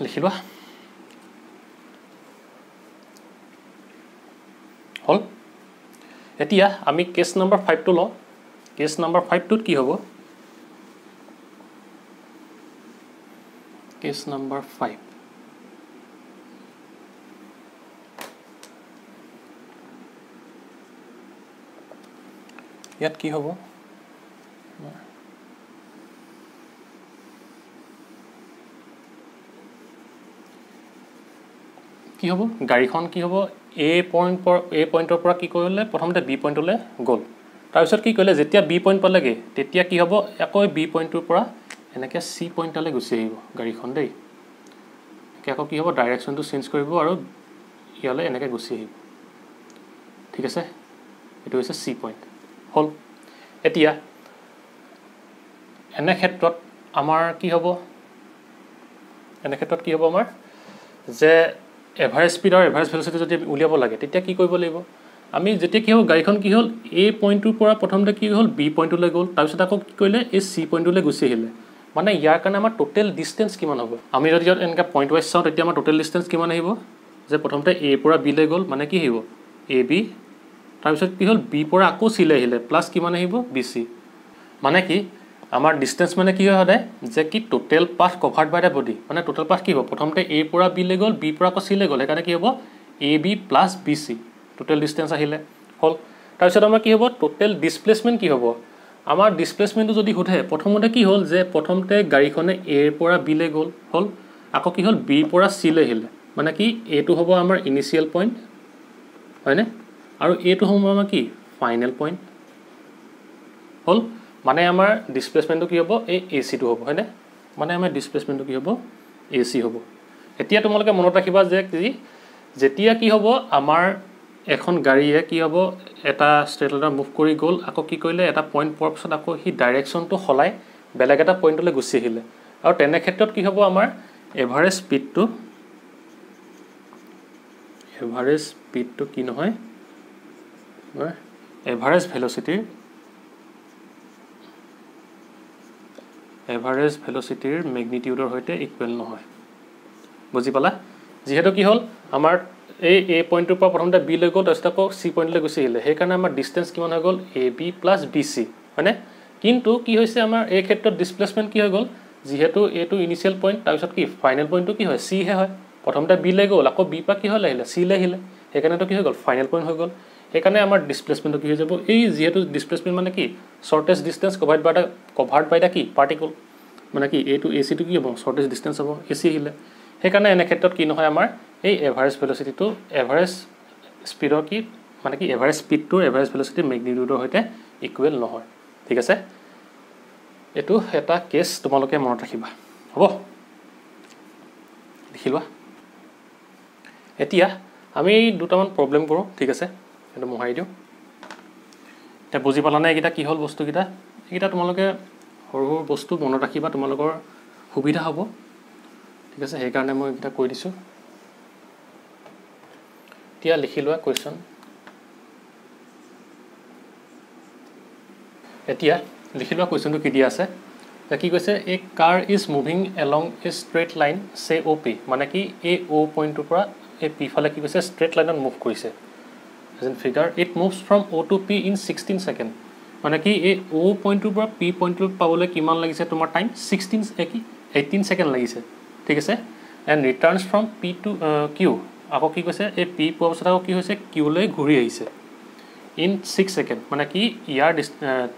লিখি লোৱা। হ'ল? এতিয়া আমি কেছ নম্বৰ ফাইভটো লওঁ। কেছ নম্বৰ ফাইভটোত কি হ'ব? কেছ নম্বৰ ফাইভ ইয়াত কি হ'ব? কি হ'ব? গাড়ীখন কি হ'ব? এ পইণ্ট এ পইণ্টৰ পৰা কি কৰিলে? প্ৰথমতে বি পইণ্টলৈ গ'ল। তাৰপিছত কি কৰিলে? যেতিয়া বি পইণ্ট পালেগৈ তেতিয়া কি হ'ব? আকৌ বি পইণ্টটোৰ পৰা এনেকৈ চি পইণ্টলৈ গুচি আহিব গাড়ীখন দেই। এনেকৈ আকৌ কি হ'ব? ডাইৰেকশ্যনটো চেঞ্জ কৰিব আৰু ইয়ালৈ এনেকৈ গুচি আহিব। ঠিক আছে? এইটো হৈছে চি পইণ্ট হ'ল। এতিয়া এনে ক্ষেত্ৰত আমাৰ কি হ'ব? এনে ক্ষেত্ৰত কি হ'ব আমাৰ? যে এভাৰেজ স্পীড আৰু এভাৰেজ ভেলচিটি যদি উলিয়াব লাগে তেতিয়া কি কৰিব লাগিব? আমি যেতিয়া কি হ'ব গাড়ীখন কি হ'ল? এ পইণ্টটোৰ পৰা প্ৰথমতে কি হ'ল? বি পইণ্টলৈ গ'ল। তাৰপিছত আকৌ কি কৰিলে? এই চি পইণ্টলৈ গুচি আহিলে। মানে ইয়াৰ কাৰণে আমাৰ টোটেল ডিষ্টেঞ্চ কিমান হ'ব? আমি যদি এনেকৈ পইণ্ট ৱাইজ চাওঁ তেতিয়া আমাৰ টোটেল ডিষ্টেঞ্চ কিমান আহিব? যে প্ৰথমতে এৰ পৰা বিলৈ গ'ল মানে কি আহিব? এ বি তাৰপিছত কি হ'ল বিৰ পৰা আকৌ চিলৈ আহিলে প্লাছ কিমান আহিব? B C. মানে কি আমাৰ ডিষ্টেঞ্চ মানে কি হয় সদায়? যে কি total path covered by the body মানে টোটেল পাথ কি হ'ব? প্ৰথমতে এৰ পৰা বিলৈ গ'ল বিৰ পৰা আকৌ চিলৈ গ'ল সেইকাৰণে কি হ'ব? A B plus B C total distance আহিলে হ'ল। তাৰপিছত আমাৰ কি হ'ব? টোটেল ডিছপ্লেচমেণ্ট কি হ'ব? আমাৰ ডিছপ্লেচমেণ্টটো যদি সোধে প্ৰথমতে কি হ'ল যে প্ৰথমতে গাড়ীখনে এৰ পৰা বিলৈ গ'ল হ'ল। আকৌ কি হ'ল? বিৰ পৰা চিলৈ আহিলে। মানে কি এইটো হ'ব আমাৰ ইনিচিয়েল পইণ্ট হয়নে? আৰু এইটো হ'ব আমাৰ কি? ফাইনেল পইণ্ট হ'ল? মানে আমাৰ ডিছপ্লেচমেণ্টটো কি হ'ব? এই এ চিটো হ'ব হয়নে? মানে আমাৰ ডিছপ্লেচমেণ্টটো কি হ'ব? এ চি হ'ব। এতিয়া তোমালোকে মনত ৰাখিবা যে কি যেতিয়া কি হ'ব? আমাৰ এখন গাড়ীয়ে কি হ'ব? এটা ষ্ট্ৰেট লাইনত মুভ কৰি গ'ল। আকৌ কি কৰিলে? এটা পইণ্ট পোৱাৰ পিছত আকৌ সি ডাইৰেকশ্যনটো সলাই বেলেগ এটা পইণ্টলৈ গুচি আহিলে। আৰু তেনে ক্ষেত্ৰত কি হ'ব আমাৰ? এভাৰেজ স্পীডটো এভাৰেজ স্পীডটো কি নহয়? এভাৰেজ ভেলচিটিৰ এভাৰেজ ভেলচিটিৰ মেগনিটিউডৰ সৈতে ইকুৱেল নহয়। বুজি পালা? যিহেতু কি হ'ল? আমাৰ এই এ পইণ্টটোৰ পৰা প্ৰথমতে বি লৈ গ'ল তাৰপিছত আকৌ চি পইণ্টলৈ গুচি আহিলে। সেইকাৰণে আমাৰ ডিষ্টেঞ্চ কিমান হৈ গ'ল? A B plus B C হয়নে? কিন্তু কি হৈছে আমাৰ এই ক্ষেত্ৰত ডিছপ্লেচমেণ্ট কি হৈ গ'ল? যিহেতু এইটো ইনিচিয়েল পইণ্ট তাৰপিছত কি? ফাইনেল পইণ্টটো কি হয়? চিহে হয়। প্ৰথমতে বিলৈ গ'ল আকৌ বি পৰা কি হ'ল আহিলে? চিলৈ আহিলে। সেইকাৰণেতো কি হৈ গ'ল? ফাইনেল পইণ্ট হৈ গ'ল। সেইকাৰণে আমাৰ ডিছপ্লেচমেণ্টটো কি হৈ যাব? এই যিহেতু ডিছপ্লেচমেণ্ট মানে কি? Shortest distance covered by the covered by the কি? পাৰ্টিকল মানে কি? এইটো এ চিটো কি হ'ব? শ্বৰ্টেজ ডিষ্টেঞ্চ হ'ব। এ চি আহিলে। সেইকাৰণে এনে ক্ষেত্ৰত কি নহয় আমাৰ? এই এভাৰেজ ভেলচিটিটো এভাৰেজ স্পীডৰ কি? মানে কি? এভাৰেজ স্পীডটো এভাৰেজ ভেলচিটি মেগনিটিউডৰ সৈতে ইকুৱেল নহয়। ঠিক আছে? এইটো এটা কেছ তোমালোকে মনত ৰাখিবা। হ'ব? লিখি লোৱা। এতিয়া আমি দুটামান প্ৰব্লেম কৰোঁ। ঠিক আছে? সেইটো মোহাৰি দিওঁ। এতিয়া বুজি পালানে এইকেইটা? কি হ'ল বস্তুকেইটা? এইকেইটা তোমালোকে সৰু সৰু বস্তু মনত ৰাখিবা তোমালোকৰ সুবিধা হ'ব। ঠিক আছে সেইকাৰণে মই এইকেইটা কৈ দিছোঁ। এতিয়া লিখি লোৱা কুৱেশ্যন এতিয়া লিখি লোৱা কুৱেশ্যনটো কি দিয়া আছে? যে কি কৈছে? A car is moving along a straight line say O' P মানে কি এই অ' পইণ্টটোৰ পৰা এই পি ফালে কি কৈছে? ষ্ট্ৰেইট লাইনত মুভ কৰিছে। As figure it moves from O' to P in sixteen second মানে কি এই অ' পইণ্টটোৰ পৰা পি পইণ্টটোত পাবলৈ কিমান লাগিছে তোমাৰ টাইম ছিক্সটিন কি? এইটিন ছেকেণ্ড লাগিছে। ঠিক আছে? And returns from P to Q আকৌ কি কৈছে? এই পি পোৱাৰ পাছত আকৌ কি হৈছে? কিউলৈ ঘূৰি আহিছে। ইন ছিক্স ছেকেণ্ড মানে কি ইয়াৰ ডিছ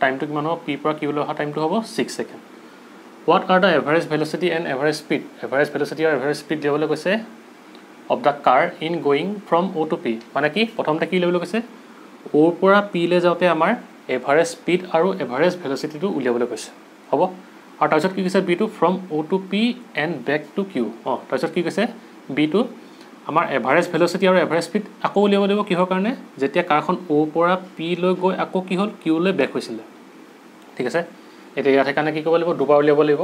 টাইমটো কিমান হ'ব? পিৰ পৰা কিউলৈ অহা টাইমটো হ'ব six second what are the average velocity and average speed average velocity আৰু এভাৰেজ স্পীড দিবলৈ কৈছে of the car in going from O' to P মানে কি? প্ৰথমতে কি উলিয়াবলৈ কৈছে? অ'ৰ পৰা পিলৈ যাওঁতে আমাৰ এভাৰেজ স্পীড আৰু এভাৰেজ ভেলচিটিটো উলিয়াবলৈ কৈছে। হ'ব? আৰু তাৰপিছত কি কৈছে? বিটো from O' to P and back to Q অঁ তাৰপিছত কি কৈছে? বিটো আমাৰ এভাৰেজ ভেলচিটি আৰু এভাৰেজ স্পীড আকৌ উলিয়াব লাগিব কিহৰ কাৰণে? যেতিয়া কাৰখন অ'ৰ পৰা পিলৈ গৈ আকৌ কি হ'ল? কিউলৈ বেক হৈছিলে। ঠিক আছে? এতিয়া ইয়াত সেইকাৰণে কি কৰিব লাগিব? দুবাৰ উলিয়াব লাগিব।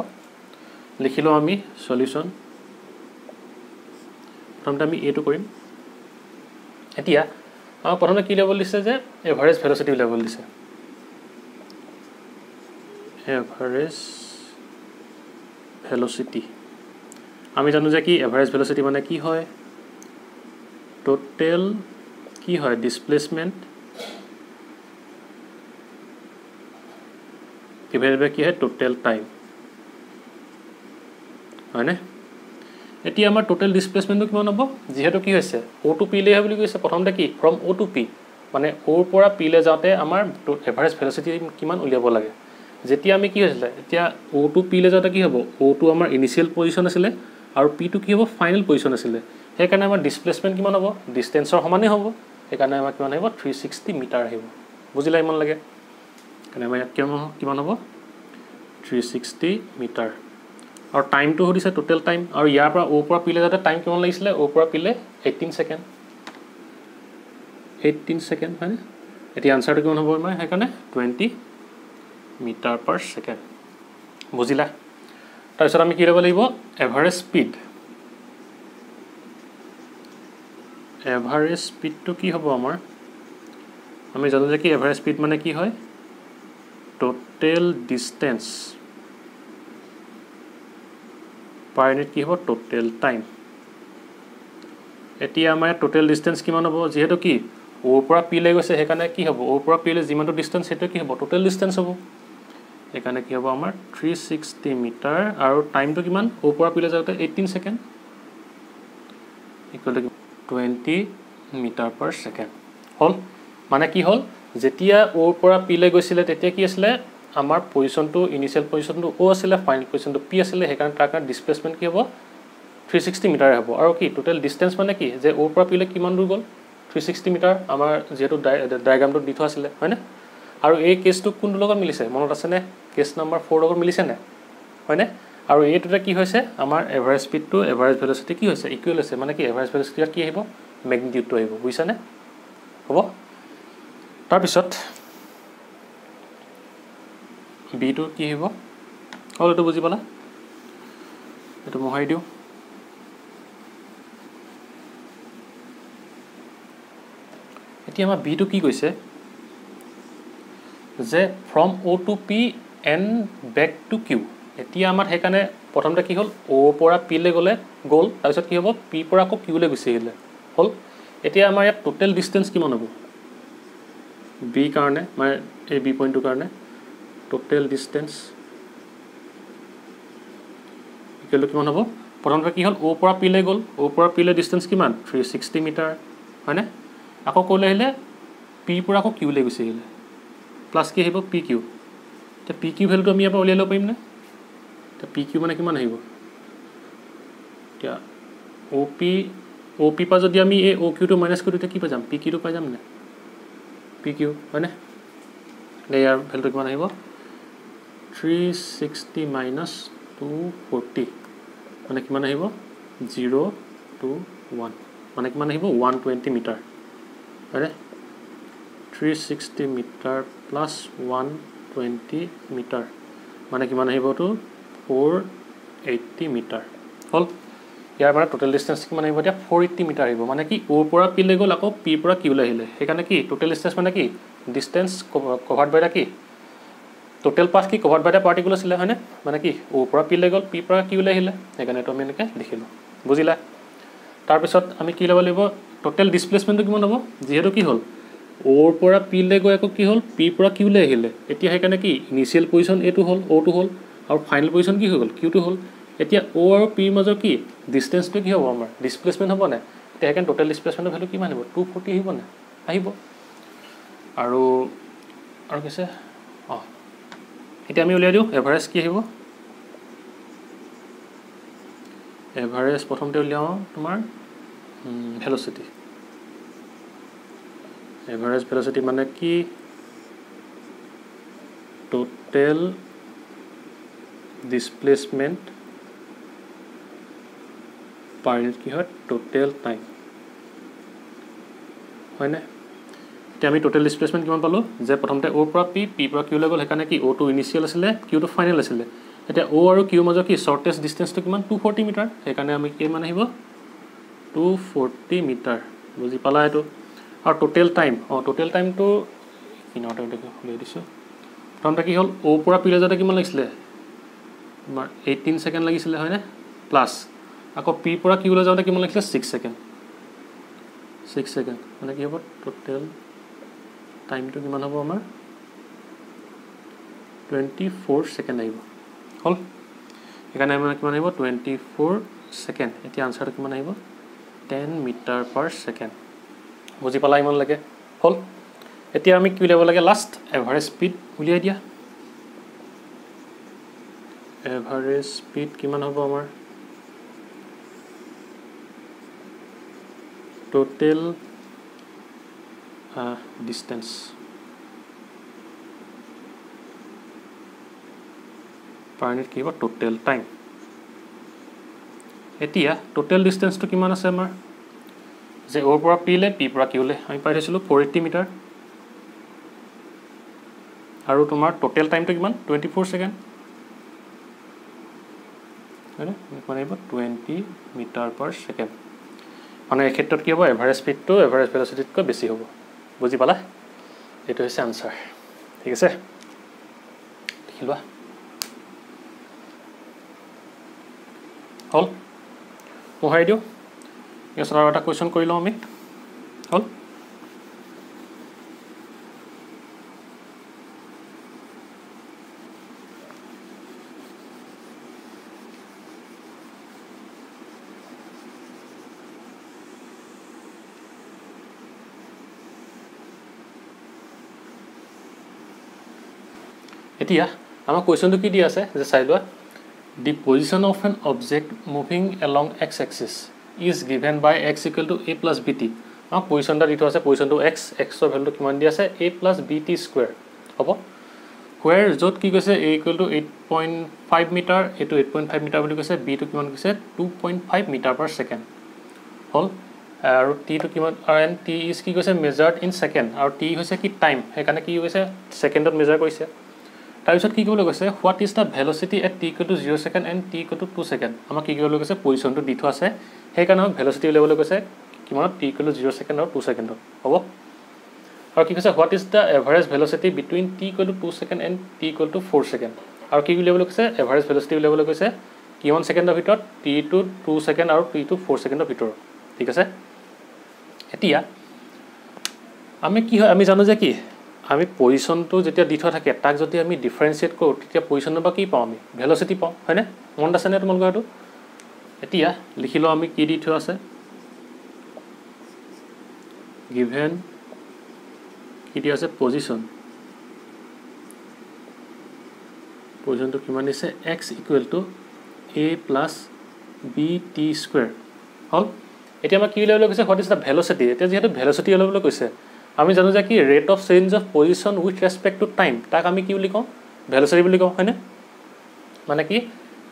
লিখি লওঁ আমি চলিউশ্যন প্ৰথমতে আমি এইটো কৰিম। এতিয়া আমাক প্ৰথমতে কি উলিয়াবলৈ দিছে যে? এভাৰেজ ভেলচিটি উলিয়াবলৈ দিছে। এভাৰেজ ভেলচিটি আমি জানো যে কি এভাৰেজ ভেলচিটি মানে কি হয়? টোটেল কি হয়? ডিছপ্লেচমেণ্ট ডিভাইড বাই কি হয়? টোটেল টাইম হয়নে? এতিয়া আমাৰ টোটেল ডিছপ্লেচমেণ্টটো কিমান হ'ব? যিহেতু কি হৈছে অ' টু পিলেহে বুলি কৈছে প্ৰথমতে কি? ফ্ৰম অ' টু পি মানে অ'ৰ পৰা পিলে যাওঁতে আমাৰ এভাৰেজ ভেলচিটি কিমান উলিয়াব লাগে? যেতিয়া আমি কি হৈছিলে এতিয়া অ' টু পিলে যাওঁতে কি হ'ব? অ' টু আমাৰ ইনিচিয়েল পজিশ্যন আছিলে আৰু পিটো কি হ'ব? ফাইনেল পজিশ্যন আছিলে। সেইকাৰণে আমাৰ ডিছপ্লেচমেণ্ট কিমান হ'ব? ডিষ্টেঞ্চৰ সমানেই হ'ব। সেইকাৰণে আমাৰ কিমান আহিব? থ্ৰী ছিক্সটি মিটাৰ আহিব। বুজিলা ইমান লাগে? সেইকাৰণে আমাৰ ইয়াত কিমান কিমান হ'ব? থ্ৰী ছিক্সটি মিটাৰ আৰু টাইমটো সুধিছে টোটেল টাইম আৰু ইয়াৰ পৰা অ'ৰ পৰা পিলে যাওঁতে টাইম কিমান লাগিছিলে? অ'ৰ পৰা পিলে এইটিন ছেকেণ্ড এইটিন ছেকেণ্ড হয়নে? এতিয়া আনচাৰটো কিমান হ'ব আমাৰ? সেইকাৰণে টুৱেণ্টি মিটাৰ পাৰ ছেকেণ্ড বুজিলা? তাৰপিছত আমি কি ল'ব লাগিব? এভাৰেজ স্পীড এভাৰেজ স্পীডটো কি হ'ব আমাৰ? আমি জানো যে কি এভাৰেজ স্পীড মানে কি হয়? টোটেল ডিষ্টেঞ্চ পাৰ ইউনিট কি হ'ব টোটেল টাইম এতিয়া আমাৰ ইয়াত টোটেল ডিষ্টেঞ্চ কিমান হ'ব? যিহেতু কি অ'ৰ পৰা পিলৈ গৈছে সেইকাৰণে কি হ'ব? অ'ৰ পৰা পিলৈ যিমানটো ডিষ্টেঞ্চ সেইটো কি হ'ব? টোটেল ডিষ্টেঞ্চ হ'ব। সেইকাৰণে কি হ'ব আমাৰ থ্ৰী ছিক্সটি মিটাৰ আৰু টাইমটো কিমান? অ'ৰ পৰা পিলৈ যাওঁতে eighteen second equal to twenty metre per second হ'ল? মানে কি হ'ল? যেতিয়া অ'ৰ পৰা পিলৈ গৈছিলে তেতিয়া কি আছিলে? আমাৰ পজিশ্যনটো ইনিচিয়েল পজিশ্যনটো অ' আছিলে ফাইনেল পজিশ্যনটো পি আছিলে সেইকাৰণে তাৰ কাৰণে ডিছপ্লেচমেণ্ট কি হ'ব? থ্ৰী ছিক্সটি মিটাৰে হ'ব। আৰু কি টোটেল ডিষ্টেঞ্চ মানে কি? যে অ'ৰ পৰা পিলৈ কিমান দূৰ গ'ল? থ্ৰী ছিক্সটি মিটাৰ আমাৰ যিহেতু ডায়েগ্ৰামটোত দি থোৱা আছিলে হয়নে? আৰু এই কেছটো কোনটোৰ লগত মিলিছে? মনত আছেনে? কেছ নাম্বাৰ ফ'ৰ লগত মিলিছেনে হয়নে? আৰু এইটোতে কি হৈছে? আমাৰ এভাৰেজ স্পীডটো এভাৰেজ ভেলচিটি কি হৈছে? ইকুৱেল হৈছে। মানে কি এভাৰেজ ভেলচিটিত কি আহিব? মেগনিটিউডটো আহিব। বুজিছানে? হ'ব? তাৰপিছত বিটো কি আহিব? হ'ল এইটো বুজি পালা? এইটো মোহাৰি দিওঁ। এতিয়া আমাৰ বিটো কি কৈছে? যে from O' to P and back to Q এতিয়া আমাৰ সেইকাৰণে প্ৰথমতে কি হ'ল? অ'ৰ পৰা পিলৈ গ'লে গ'ল তাৰপিছত কি হ'ব? পিৰ পৰা আকৌ কিউলৈ গুচি আহিলে। হ'ল? এতিয়া আমাৰ ইয়াত টোটেল ডিষ্টেঞ্চ কিমান হ'ব? বি কাৰণে মানে এই বি পইণ্টটোৰ কাৰণে। টোটেল ডিষ্টেঞ্চ ইকুৱেলটো কিমান হ'ব? প্ৰথমতে কি হ'ল? অ'ৰ পৰা পিলৈ গ'ল। অ'ৰ পৰা পিলৈ ডিষ্টেঞ্চ কিমান? থ্ৰী ছিক্সটি মিটাৰ হয়নে? আকৌ ক'লৈ আহিলে? পিৰ পৰা আকৌ কিউলৈ গুচি আহিলে। প্লাছ কি আহিব? P Q. এতিয়া পি কিউ ভেলুটো আমি ইয়াৰ পৰা উলিয়াই ল'ব পাৰিমনে? এতিয়া পি কিউ মানে কিমান আহিব? এতিয়া অ' পি অ' পি পৰা যদি আমি এই অ' কিউটো মাইনাছ কৰোঁ তেতিয়া কি পাই যাম? পি কিউটো পাই যাম নে পি কিউ হয়নে? এতিয়া ইয়াৰ ভেলুটো কিমান আহিব? Three sixty minus two forty মানে কিমান আহিব? জিৰ' টু ওৱান মানে কিমান আহিব? One twenty metre. হয়নে three sixty metre plus one twenty metre. মানে কিমান আহিবতো ফ'ৰ এইটটি মিটাৰ। হ'ল? ইয়াৰ মানে টোটেল ডিষ্টেঞ্চ কিমান আহিব এতিয়া? ফ'ৰ এইট্টি মিটাৰ আহিব। মানে কি অ'ৰ পৰা পিলৈ গ'ল আকৌ পিৰ পৰা কিউলৈ আহিলে। সেইকাৰণে কি টোটেল ডিষ্টেঞ্চ মানে কি? ডিষ্টেঞ্চ কভাৰ্ড বাই দ্য কি? টোটেল পাথ কি? কভাৰ্ড বাই দ্য পাৰ্টিকুল আছিলে হয়নে? মানে কি? অ'ৰ পৰা পিলৈ গ'ল পিৰ পৰা কিউলৈ আহিলে। সেইকাৰণে এইটো আমি এনেকৈ লিখিলোঁ বুজিলা? তাৰপিছত আমি কি ল'ব লাগিব? টোটেল ডিছপ্লেচমেণ্টটো কিমান হ'ব? যিহেতু কি হ'ল? অ'ৰ পৰা পিলৈ গৈ আকৌ কি হ'ল? পিৰ পৰা কিউলৈ আহিলে। এতিয়া সেইকাৰণে কি? ইনিচিয়েল পজিশ্যন এইটো হ'ল অ'টো হ'ল আৰু ফাইনেল পজিশ্যন কি হৈ গ'ল? কিউটো হ'ল। এতিয়া অ' আৰু পিৰ মাজৰ কি? ডিষ্টেঞ্চটো কি হ'ব আমাৰ? ডিছপ্লেচমেণ্ট হ'ব নাই এতিয়া সেইকাৰণে টোটেল ডিছপ্লেচমেণ্টৰ ভেলু কিমান আহিব? টু ফৰ্টি আহিব নাই আহিব। আৰু আৰু কৈছে এতিয়া আমি উলিয়াই দিওঁ। এভাৰেজ কি আহিব? এভাৰেজ প্ৰথমতে উলিয়াওঁ তোমাৰ ভেলচিটি এভাৰেজ ভেলচিটি মানে কি? টোটেল ডিছপ্লেচমেণ্ট পাৰ কি হয়? টোটেল টাইম হয়নে? এতিয়া আমি টোটেল ডিছপ্লেচমেণ্ট কিমান পালোঁ? যে প্ৰথমতে অ'ৰ পৰা পি পিৰ পৰা কিউলৈ গ'ল সেইকাৰণে কি অ'টো ইনিচিয়েল আছিলে কিউটো ফাইনেল আছিলে। এতিয়া অ' আৰু কিউৰ মাজৰ কি শ্বৰ্টেষ্ট ডিষ্টেঞ্চটো কিমান? টু ফৰ্টি মিটাৰ সেইকাৰণে আমি কিমান আহিব? টু ফৰ্টি মিটাৰ বুজি পালা এইটো? আৰু টোটেল টাইম অঁ টোটেল টাইমটো কিনাৰতে উলিয়াই দিছোঁ। প্ৰথমতে কি হ'ল? অ'ৰ পৰা পিলৈ যাওঁতে কিমান লাগিছিলে? তোমাৰ এইটিন ছেকেণ্ড লাগিছিলে হয়নে? প্লাছ আকৌ পিৰ পৰা কিউলৈ যাওঁতে কিমান লাগিছিলে? ছিক্স ছেকেণ্ড ছিক্স ছেকেণ্ড মানে কি হ'ব? টোটেল টাইমটো কিমান হ'ব আমাৰ? টুৱেণ্টি ফ'ৰ ছেকেণ্ড আহিব। হ'ল? সেইকাৰণে আমাৰ কিমান আহিব? টুৱেণ্টি ফ'ৰ ছেকেণ্ড এতিয়া আনচাৰটো কিমান আহিব? টেন মিটাৰ পাৰ ছেকেণ্ড বুজি পালা ইমানলৈকে? হ'ল? এতিয়া আমি কি উলিয়াব লাগে? লাষ্ট এভাৰেজ স্পীড উলিয়াই দিয়া। এভাৰেজ স্পীড কিমান হ'ব আমাৰ? টোটেল ডিষ্টেঞ্চ পাৰ মিনিট কি হ'ব টোটেল টাইম এতিয়া টোটেল ডিষ্টেঞ্চটো কিমান আছে আমাৰ? যে অ'ৰ পৰা পিলে পিৰ পৰা কিউলে আমি পাই থৈছিলোঁ ফ'ৰ এইট্টি মিটাৰ। আৰু তোমাৰ টোটেল টাইমটো কিমান? টুৱেণ্টি ফ'ৰ ছেকেণ্ড হয়নে? কিমান আহিব টুৱেণ্টি মিটাৰ পাৰ ছেকেণ্ড মানে এই ক্ষেত্ৰত কি হ'ব? এভাৰেজ স্পীডটো এভাৰেজ ভেলচিটিতকৈ বেছি হ'ব। বুজি পালা? এইটো হৈছে আনচাৰ ঠিক আছে? লিখি লোৱা। হ'ল? মোহাৰি দিওঁ। ইয়াৰ আৰু এটা কুৱেশ্যন কৰি লওঁ আমি। হ'ল? এতিয়া আমাৰ কুৱেশ্যনটো কি দি আছে যে চাই লোৱা the position of an object moving along X axis is given by X equal to A plus B T আমাক পজিশ্যন এটা দি থোৱা আছে পজিশ্যনটো এক্স এক্সৰ ভেলুটো কিমান দি আছে A plus B T square হ'ব কুৱেৰ য'ত কি কৈছে A equal to eight point five metre এইটো এইট পইণ্ট ফাইভ মিটাৰ বুলি কৈছে বিটো কিমান কৈছে two point five metre per second হ'ল আৰু টিটো কিমান আৰু এন টি ইজ কি কৈছে মেজাৰ্ড ইন ছেকেণ্ড আৰু টি হৈছে কি টাইম সেইকাৰণে কি কৈছে ছেকেণ্ডত মেজাৰ কৰিছে তাৰপিছত কি কৰিবলৈ কৈছে what is the velocity at T equal to zero' second and T equal to second আমাক কি কৰিবলৈ কৈছে পজিশ্যনটো দি থোৱা আছে। সেইকাৰণে আমাক ভেলচিটি উলিয়াবলৈ কৈছে কিমানত T equal to zero' second আৰু টু ছেকেণ্ডত হ'ব? আৰু কি কৈছে what is the average velocity between T equal to second and T equal to four second আৰু কি উলিয়াবলৈ কৈছে এভাৰেজ ভেলচিটি উলিয়াবলৈ কৈছে কিমান ছেকেণ্ডৰ ভিতৰত টি টু টু ছেকেণ্ড আৰু টি টু ফ'ৰ ছেকেণ্ডৰ ভিতৰত। ঠিক আছে? এতিয়া আমি কি হয় আমি জানো যে কি? আমি পজিশ্যনটো যেতিয়া দি থোৱা থাকে তাক যদি আমি ডিফাৰেঞ্চিয়েট কৰোঁ তেতিয়া পজিশ্যনৰ পৰা কি পাওঁ আমি? ভেলচিটি পাওঁ হয়নে? মনত আছেনে তোমালোকৰ সেইটো? এতিয়া লিখি লওঁ আমি কি দি থোৱা আছে? গিভেন কি দিয়া আছে? পজিশ্যন পজিশ্যনটো কিমান দিছে? X equal to A plus B T square হ'ল? এতিয়া আমাক কি উলিয়াবলৈ কৈছে? হোৱাট ইজ দ্য ভেলচিটি এতিয়া যিহেতু ভেলচিটি উলিয়াবলৈ কৈছে আমি জানো যে কি rate of change of position with respect to time তাক আমি কি বুলি কওঁ? ভেলচিটি বুলি কওঁ হয়নে? মানে কি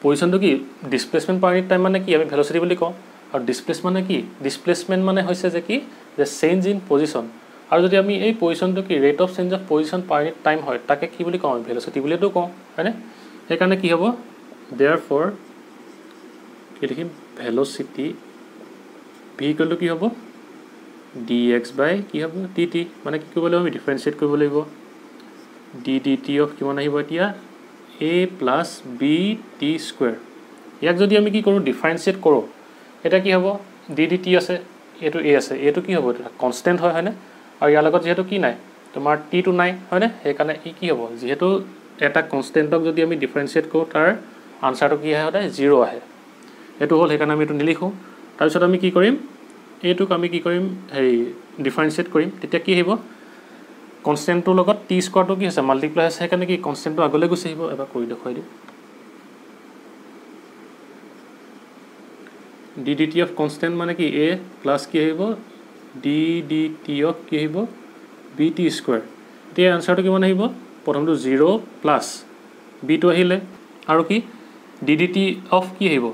পজিশ্যনটো কি ডিছপ্লেচমেণ্ট পাৰ টাইম মানে কি আমি ভেলচিটি বুলি কওঁ। আৰু ডিছপ্লেচ মানে কি ডিছপ্লেচমেণ্ট মানে হৈছে যে কি যে চেঞ্জ ইন পজিশ্যন আৰু যদি আমি এই পজিশ্যনটো কি rate of change of position per time হয় তাকে কি বুলি কওঁ ভেলচিটি বুলিতো কওঁ হয়নে? সেইকাৰণে কি হ'ব? দেয়াৰ ফৰ কি লিখিম ভেলচিটি ভি ইকুৱেলটো কি হ'ব? ডি এক্স বাই কি হ'ব? টি টি মানে কি কৰিব লাগিব? আমি ডিফাৰেঞ্চিয়েট কৰিব লাগিব। ডি ডি টি অফ কিমান আহিব এতিয়া? A plus B T square ইয়াক যদি আমি কি কৰোঁ ডিফাৰেঞ্চিয়েট কৰোঁ এতিয়া কি হ'ব? ডি ডি টি আছে এইটো এ আছে। এইটো কি হ'ব? কনষ্টেণ্ট হয় হয়নে? আৰু ইয়াৰ লগত যিহেতু কি নাই? তোমাৰ টিটো নাই হয়নে? সেইকাৰণে ই কি হ'ব? যিহেতু এটা কনষ্টেণ্টক যদি আমি ডিফাৰেঞ্চিয়েট কৰোঁ তাৰ আনচাৰটো কি আহে সদায়? জিৰ' আহে। সেইটো হ'ল সেইকাৰণে আমি এইটো নিলিখোঁ। তাৰপিছত আমি কি কৰিম? এইটোক আমি কি কৰিম হেৰি ডিফাৰেঞ্চিয়েট কৰিম। তেতিয়া কি আহিব? কনষ্টেণ্টটোৰ লগত টি স্কোৱাৰটো কি হৈছে? মাল্টিপ্লাই হৈছে সেইকাৰণে কি কনষ্টেণ্টটো আগলৈ গুচি আহিব? এবাৰ কৰি দেখুৱাই দিওঁ। D D T of constant মানে কি? এ প্লাছ কি আহিব? ডি ডি টি অফ কি আহিব? বি টি স্কুৱেৰ এতিয়া আনচাৰটো কিমান আহিব? প্ৰথমটো জিৰ' প্লাছ বিটো আহিলে। আৰু কি? ডি ডি টি অফ কি আহিব?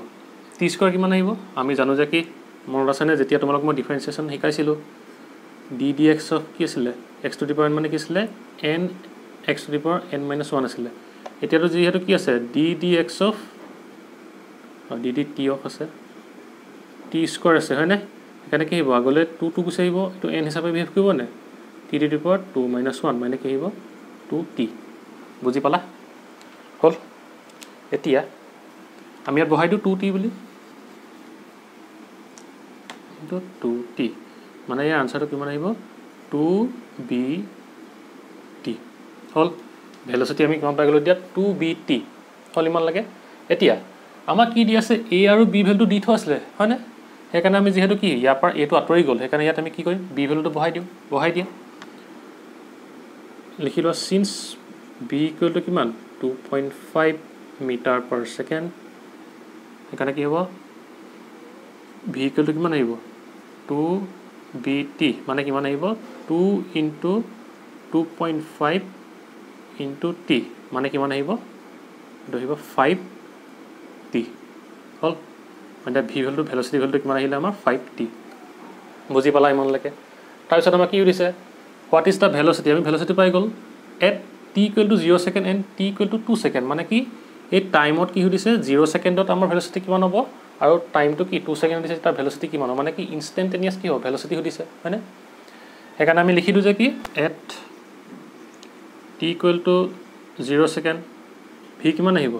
টি স্কুৱেৰ কিমান আহিব? আমি জানো যে কি? মনত আছেনে? যেতিয়া তোমালোক মই ডিফাৰেঞ্চিয়েশ্যন শিকাইছিলোঁ ডি ডি এক্স অফ কি আছিলে? এক্স টু দি পাৱাৰ মানে কি আছিলে? N X to the power N minus one আছিলে। এতিয়াতো যিহেতু কি আছে? D D X of D D T of আছে। টি স্কোৱাৰ আছে হয়নে? সেইকাৰণে কি আহিব? আগলৈ টু টু গুচি আহিব। এইটো এন হিচাপে বিহেভ কৰিবনে T to the power two minus one মানে কি আহিব? টু টি বুজি পালা? হ'ল? এতিয়া আমি ইয়াত বহাই দিওঁ টু টি বুলি। ইনটু টু টি মানে ইয়াৰ আনচাৰটো কিমান আহিব? টু বি টি হ'ল। ভেলচিটি আমি কিমান পাই গ'লোঁ এতিয়া টু বি টি হ'ল ইমান লাগে। এতিয়া আমাক কি দি আছে? এ আৰু বি ভেলুটো দি থোৱা আছিলে হয়নে? সেইকাৰণে আমি যিহেতু কি ইয়াৰ পৰা এইটো আঁতৰি গ'ল। সেইকাৰণে ইয়াত আমি কি কৰিম? বি ভেলুটো বহাই দিওঁ। বহাই দিয়া। লিখি লোৱা চিন্স বি ইকুৱেলটো কিমান? Two point five metre per second সেইকাৰণে কি হ'ব? ভি ইকুৱেলটো কিমান আহিব? টু বি টি মানে কিমান আহিব? Two into two point five into T মানে কিমান আহিব? এইটো আহিব ফাইভ টি হ'ল? মানে ভি ভেলটো ভেলচিটি ভেলটো কিমান আহিলে আমাৰ ফাইভ টি বুজি পালা ইমানলৈকে? তাৰপিছত আমাক কি সুধিছে? হোৱাট ইজ দ্য ভেলচিটি আমি ভেলচিটি পাই গ'ল। At T equal to zero' second and T equal to two second মানে কি? এই টাইমত কি সুধিছে? জিৰ' ছেকেণ্ডত আমাৰ ভেলচিটি কিমান হ'ব? আৰু টাইমটো কি টু ছেকেণ্ড দিছে তাৰ ভেলচিটি কিমান হ'ব? মানে কি ইনষ্টেণ্টেনিয়াছ কি হ'ব? ভেলচিটি সুধিছে হয়নে? সেইকাৰণে আমি লিখি দিওঁ যে কি at T equal to zero' second V কিমান আহিব?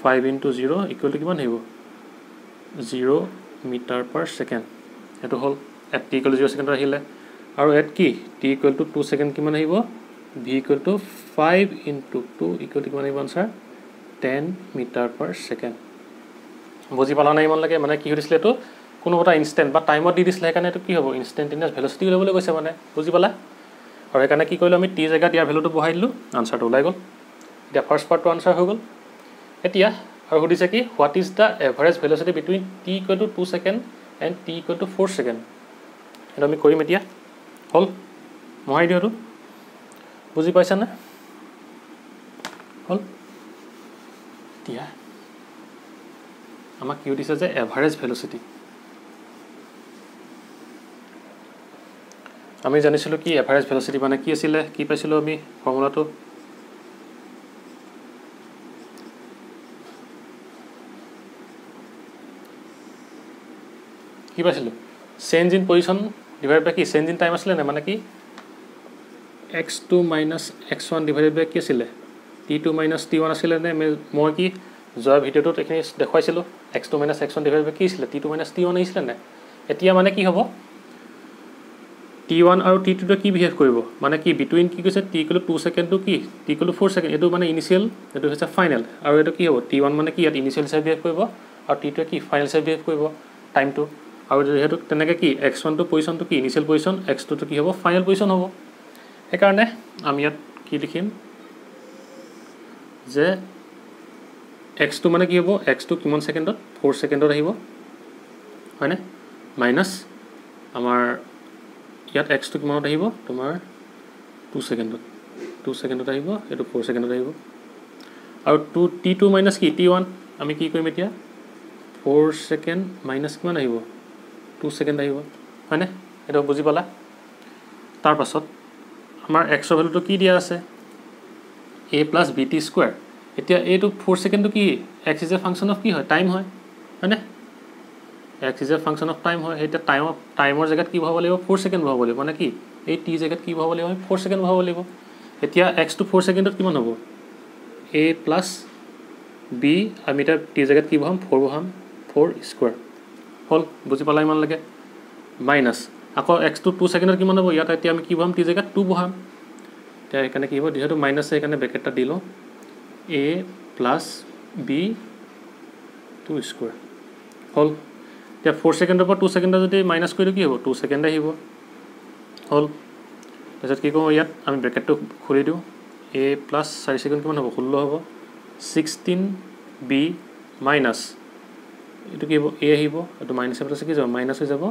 Five into zero' equal to কিমান আহিব? জিৰ' মিটাৰ পাৰ ছেকেণ্ড সেইটো হ'ল এট টি ইকুৱেল জিৰ' ছেকেণ্ডত আহিলে। আৰু এট কি? T equal to two second কিমান আহিব? V equal to five into two equal to কিমান আহিব answer ten metre per second বুজি পালা নাই ইমান লাগে মানে কি সুধিছিলে এইটো? কোনো এটা ইনষ্টেণ্ট বা টাইমত দি দিছিলে সেইকাৰণে এইটো কি হ'ব? ইনষ্টেণ্টেনিয়াছ ভেলচিটি উলিয়াবলৈ কৈছে মানে বুজি পালা? আৰু সেইকাৰণে কি কৰিলোঁ আমি টি জেগাত ইয়াৰ ভেলুটো বহাই দিলোঁ আনচাৰটো ওলাই গ'ল। এতিয়া ফাৰ্ষ্ট পাৰ্টটো আনচাৰ হৈ গ'ল। এতিয়া আৰু সুধিছে কি what is the average velocity between T equal to two second and T equal to four second সেইটো আমি কৰিম এতিয়া। হ'ল? মহাই দিওঁ বুজি পাইছানে? হ'ল? এতিয়া আমাক কি সুধিছে যে এভাৰেজ ভেলচিটি? আমি জানিছিলোঁ কি এভাৰেজ ভেলচিটি মানে কি আছিলে কি পাইছিলোঁ আমি ফৰ্মুলাটো? কি পাইছিলোঁ? Change in position divide by কি? চেঞ্জ ইন টাইম আছিলে নে মানে কি? X two minus X one divided by কি আছিলে? T two minus T one আছিলে নে মই কি যোৱা ভিডিঅ'টোত এইখিনি দেখুৱাইছিলোঁ X two minus X one divide by কি আছিলে T two minus T one আহিছিলে নে? এতিয়া মানে কি হ'ব? টি ওৱান আৰু টি টুটোৱে কি বিহেভ কৰিব? মানে কি বিটুইন কি কৈছে টি কিলো টু ছেকেণ্ডটো কি টি কিলো ফ'ৰ ছেকেণ্ড এইটো মানে ইনিচিয়েল এইটো হৈছে ফাইনেল আৰু এইটো কি হ'ব? টি ওৱান মানে কি ইয়াত ইনিচিয়েল হিচাপে বিহেভ কৰিব আৰু টি টুৱে কি ফাইনেল হিচাপে বিহেভ কৰিব টাইমটো আৰু যিহেতু তেনেকৈ কি এক্স ওৱানটো পজিশ্যনটো কি ইনিচিয়েল পজিশ্যন এক্স টুটো কি হ'ব? ফাইনেল পজিশ্যন হ'ব। সেইকাৰণে আমি ইয়াত কি লিখিম? যে কি হ'ব? এক্সটো কিমান ছেকেণ্ডত? ফ'ৰ ছেকেণ্ডত আহিব। হয়নে? মাইনাছ আমাৰ ইয়াত এক্সটো কিমানত আহিব? তোমাৰ টু ছেকেণ্ডত। টু ছেকেণ্ডত আহিব এইটো ফ'ৰ ছেকেণ্ডত আহিব। আৰু টু টি টু মাইনাছ কি? টি ওৱান আমি কি কৰিম এতিয়া? ফ'ৰ ছেকেণ্ড মাইনাছ কিমান আহিব? টু ছেকেণ্ড আহিব। হয়নে? সেইটো বুজি পালা? তাৰপাছত আমাৰ এক্সৰ ভেলুটো কি দিয়া আছে? A plus B T square এতিয়া এইটো ফ'ৰ ছেকেণ্ডটো কি? X is a function of কি হয়? টাইম হয় হয়নে? X is a function of time হয় এতিয়া টাইমৰ টাইমৰ জেগাত কি বহাব লাগিব? ফ'ৰ ছেকেণ্ড বহাব লাগিব মানে কি এই টি জেগাত কি বহাব লাগিব? আমি ফ'ৰ ছেকেণ্ড বহাব লাগিব। এতিয়া এক্সটো ফ'ৰ ছেকেণ্ডত কিমান হ'ব? এ প্লাছ বি আমি এতিয়া টি জেগাত কি বহাম? ফ'ৰ বহাম। ফ'ৰ স্কুৱাৰ হ'ল বুজি পালা ইমানলৈকে মাইনাছ আকৌ এক্সটো টু ছেকেণ্ডত কিমান হ'ব? ইয়াত এতিয়া আমি কি বহাম? টি জেগাত টু বহাম। এতিয়া সেইকাৰণে কি হ'ব? যিহেতু মাইনাছ সেইকাৰণে ব্ৰেকেটটা দি লওঁ। A plus B two square হ'ল এতিয়া ফ'ৰ ছেকেণ্ডৰ পৰা টু ছেকেণ্ডৰ যদি মাইনাছ কৰি দিওঁ কি হ'ব? টু ছেকেণ্ড আহিব। হ'ল তাৰপিছত কি কৰোঁ ইয়াত? আমি ব্ৰেকেটটো খুলি দিওঁ। এ প্লাছ চাৰি ছেকেণ্ড কিমান হ'ব? ষোল্ল হ'ব। ছিক্সটিন বি মাইনাছ এইটো কি হ'ব? এ আহিব। এইটো মাইনাছ প্লাছ কি যাব? মাইনাছ হৈ যাব।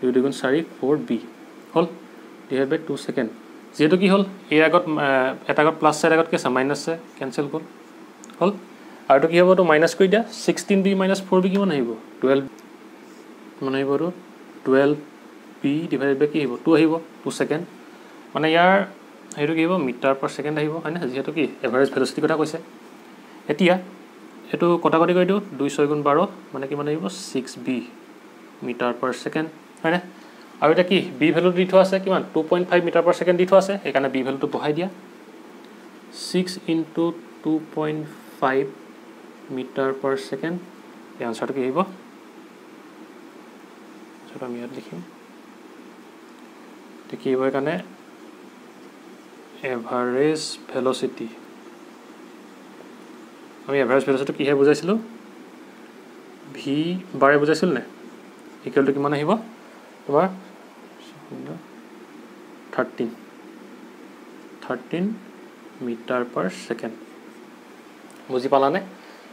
দুই দুগুণ চাৰি ফ'ৰ বি হ'ল ডিভাইড বাই টু ছেকেণ্ড যিহেতু কি হ'ল এ আগত এটা আগত প্লাছ চাইড আগত কি আছে মাইনাছ আছে কেঞ্চেল গ'ল হ'ল। আৰু এইটো কি হ'ব এইটো মাইনাছ কৰি দিয়া sixteen B minus four B কিমান আহিব? টুৱেল্ভ কিমান আহিব এইটো? টুৱেল্ভ বি ডিভাইড বাই কি আহিব? টু আহিব টু ছেকেণ্ড মানে ইয়াৰ সেইটো কি হ'ব মিটাৰ পাৰ ছেকেণ্ড আহিব হয়নে? যিহেতু কি এভাৰেজ ভেলচিটিৰ কথা কৈছে। এতিয়া এইটো কটাকটি কৰি দিওঁ দুই ছয় গুণ বাৰ মানে কিমান আহিব? Six B metre per second হয়নে? আৰু এতিয়া কি বি ভেলুটো দি থোৱা আছে কিমান? Two point five metre per second দি থোৱা আছে সেইকাৰণে বি ভেলুটো বহাই দিয়া। Six into two point five metre per second এই আনচাৰটো কি আহিব? আমি ইয়াত লিখিম। এতিয়া কি আহিব সেইকাৰণে? এভাৰেজ ভেলচিটি আমি এভাৰেজ ভেলচিটিটো কিহে বুজাইছিলোঁ? ভি বাৰে বুজাইছিলোঁ নে? ইকুৱেলটো কিমান আহিব? তোমাৰ thirteen thirteen metre per second বুজি পালানে?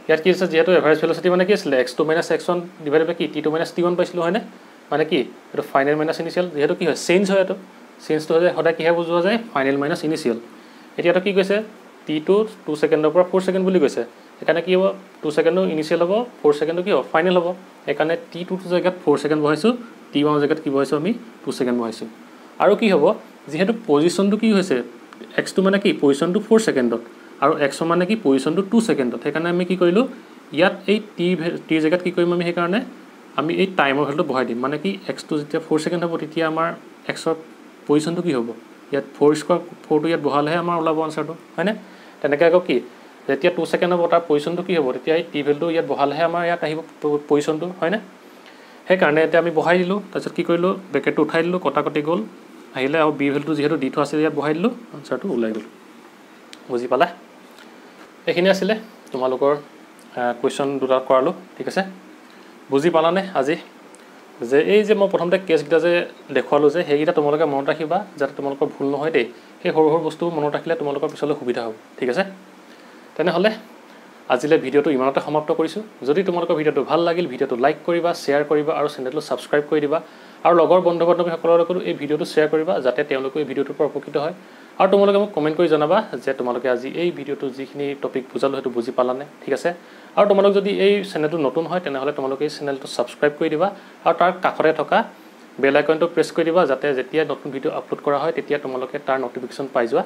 ইয়াত কি আছে যিহেতু এভাৰেজ ভেলচিটি মানে কি আছিলে X two minus X one divide by কি T two minus T one পাইছিলোঁ হয়নে? মানে কি এইটো ফাইনেল মাইনাছ ইনিচিয়েল যিহেতু কি হয় চেঞ্জ হয় এইটো। চেঞ্জটো হৈ যায় সদায় কিহে বুজোৱা যায়? ফাইনেল মাইনাছ ইনিচিয়েল এতিয়াতো কি কৈছে? টি টু টু ছেকেণ্ডৰ পৰা ফ'ৰ ছেকেণ্ড বুলি কৈছে। সেইকাৰণে কি হ'ব? টু ছেকেণ্ডো ইনিচিয়েল হ'ব ফ'ৰ ছেকেণ্ডো কি হ'ব? ফাইনেল হ'ব। সেইকাৰণে টি টুটো জেগাত ফ'ৰ ছেকেণ্ড বহাইছোঁ টি ওৱানৰ জেগাত কি বহাইছোঁ আমি? টু ছেকেণ্ড বহাইছোঁ। আৰু কি হ'ব? যিহেতু পজিশ্যনটো কি হৈছে? এক্সটো মানে কি? পজিশ্যনটো ফ'ৰ ছেকেণ্ডত আৰু এক্সৰ মানে কি? পজিশ্যনটো টু ছেকেণ্ডত সেইকাৰণে আমি কি কৰিলোঁ? ইয়াত এই টি টিৰ জেগাত কি কৰিম আমি সেইকাৰণে? আমি এই টাইমৰ ভেলুটো বহাই দিম। মানে কি? এক্সটো যেতিয়া ফ'ৰ ছেকেণ্ড হ'ব তেতিয়া আমাৰ এক্সৰ পজিশ্যনটো কি হ'ব? ইয়াত ফ'ৰ স্কোৱাৰ ফ'ৰটো ইয়াত বহালেহে আমাৰ ওলাব আনচাৰটো হয়নে? তেনেকৈ আকৌ কি? যেতিয়া টু ছেকেণ্ড হ'ব তাৰ পজিশ্যনটো কি হ'ব? তেতিয়া এই টি ভেলটো ইয়াত বহালেহে আমাৰ ইয়াত আহিব পজিশ্যনটো হয়নে? সেইকাৰণে এতিয়া আমি বহাই দিলোঁ। তাৰপিছত কি কৰিলোঁ? ব্ৰেকেটটো উঠাই দিলোঁ কটা কটি গ'ল। আহিলে আৰু বি ভেলটো যিহেতু দি থোৱা আছিলে ইয়াত বহাই দিলোঁ আনচাৰটো ওলাই গ'ল। বুজি পালা? এইখিনি আছিলে। তোমালোকৰ কুৱেশ্যন দুটা কৰালোঁ ঠিক আছে? বুজি পালানে আজি? যে এই যে মই প্ৰথমতে কেছকেইটা যে দেখুৱালোঁ যে সেইকেইটা তোমালোকে মনত ৰাখিবা যাতে তোমালোকৰ ভুল নহয় দেই। সেই সৰু সৰু বস্তু মনত ৰাখিলে তোমালোকৰ পিছলৈ সুবিধা হ'ব ঠিক আছে? তেনেহ'লে আজিলৈ ভিডিঅ'টো ইমানতে সমাপ্ত কৰিছোঁ। যদি তোমালোকৰ ভিডিঅ'টো ভাল লাগিল ভিডিঅ'টো লাইক কৰিবা শ্বেয়াৰ কৰিবা আৰু চেনেলটো ছাবস্ক্ৰাইব কৰি দিবা। আৰু লগৰ বন্ধু বান্ধৱীসকলৰ লগতো এই ভিডিঅ'টো শ্বেয়াৰ কৰিবা যাতে তেওঁলোকেও এই ভিডিঅ'টোৰ পৰা উপকৃত হয়। আৰু তোমালোকে মোক কমেণ্ট কৰি জনাবা যে তোমালোকে আজি এই ভিডিঅ'টো যিখিনি টপিক বুজালোঁ সেইটো বুজি পালানে? ঠিক আছে? আৰু তোমালোক যদি এই চেনেলটো নতুন হয় তেনেহ'লে তোমালোকে এই চেনেলটো ছাবস্ক্ৰাইব কৰি দিবা আৰু তাৰ কাষতে থকা বেল আইকনটো প্ৰেছ কৰি দিবা যাতে যেতিয়া নতুন ভিডিঅ' আপলোড কৰা হয় তেতিয়া তোমালোকে তাৰ নটিফিকেশ্যন পাই যোৱা।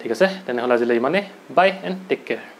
ঠিক আছে? তেনেহ'লে আজিলৈ ইমানেই। বাই এণ্ড টেক কেয়াৰ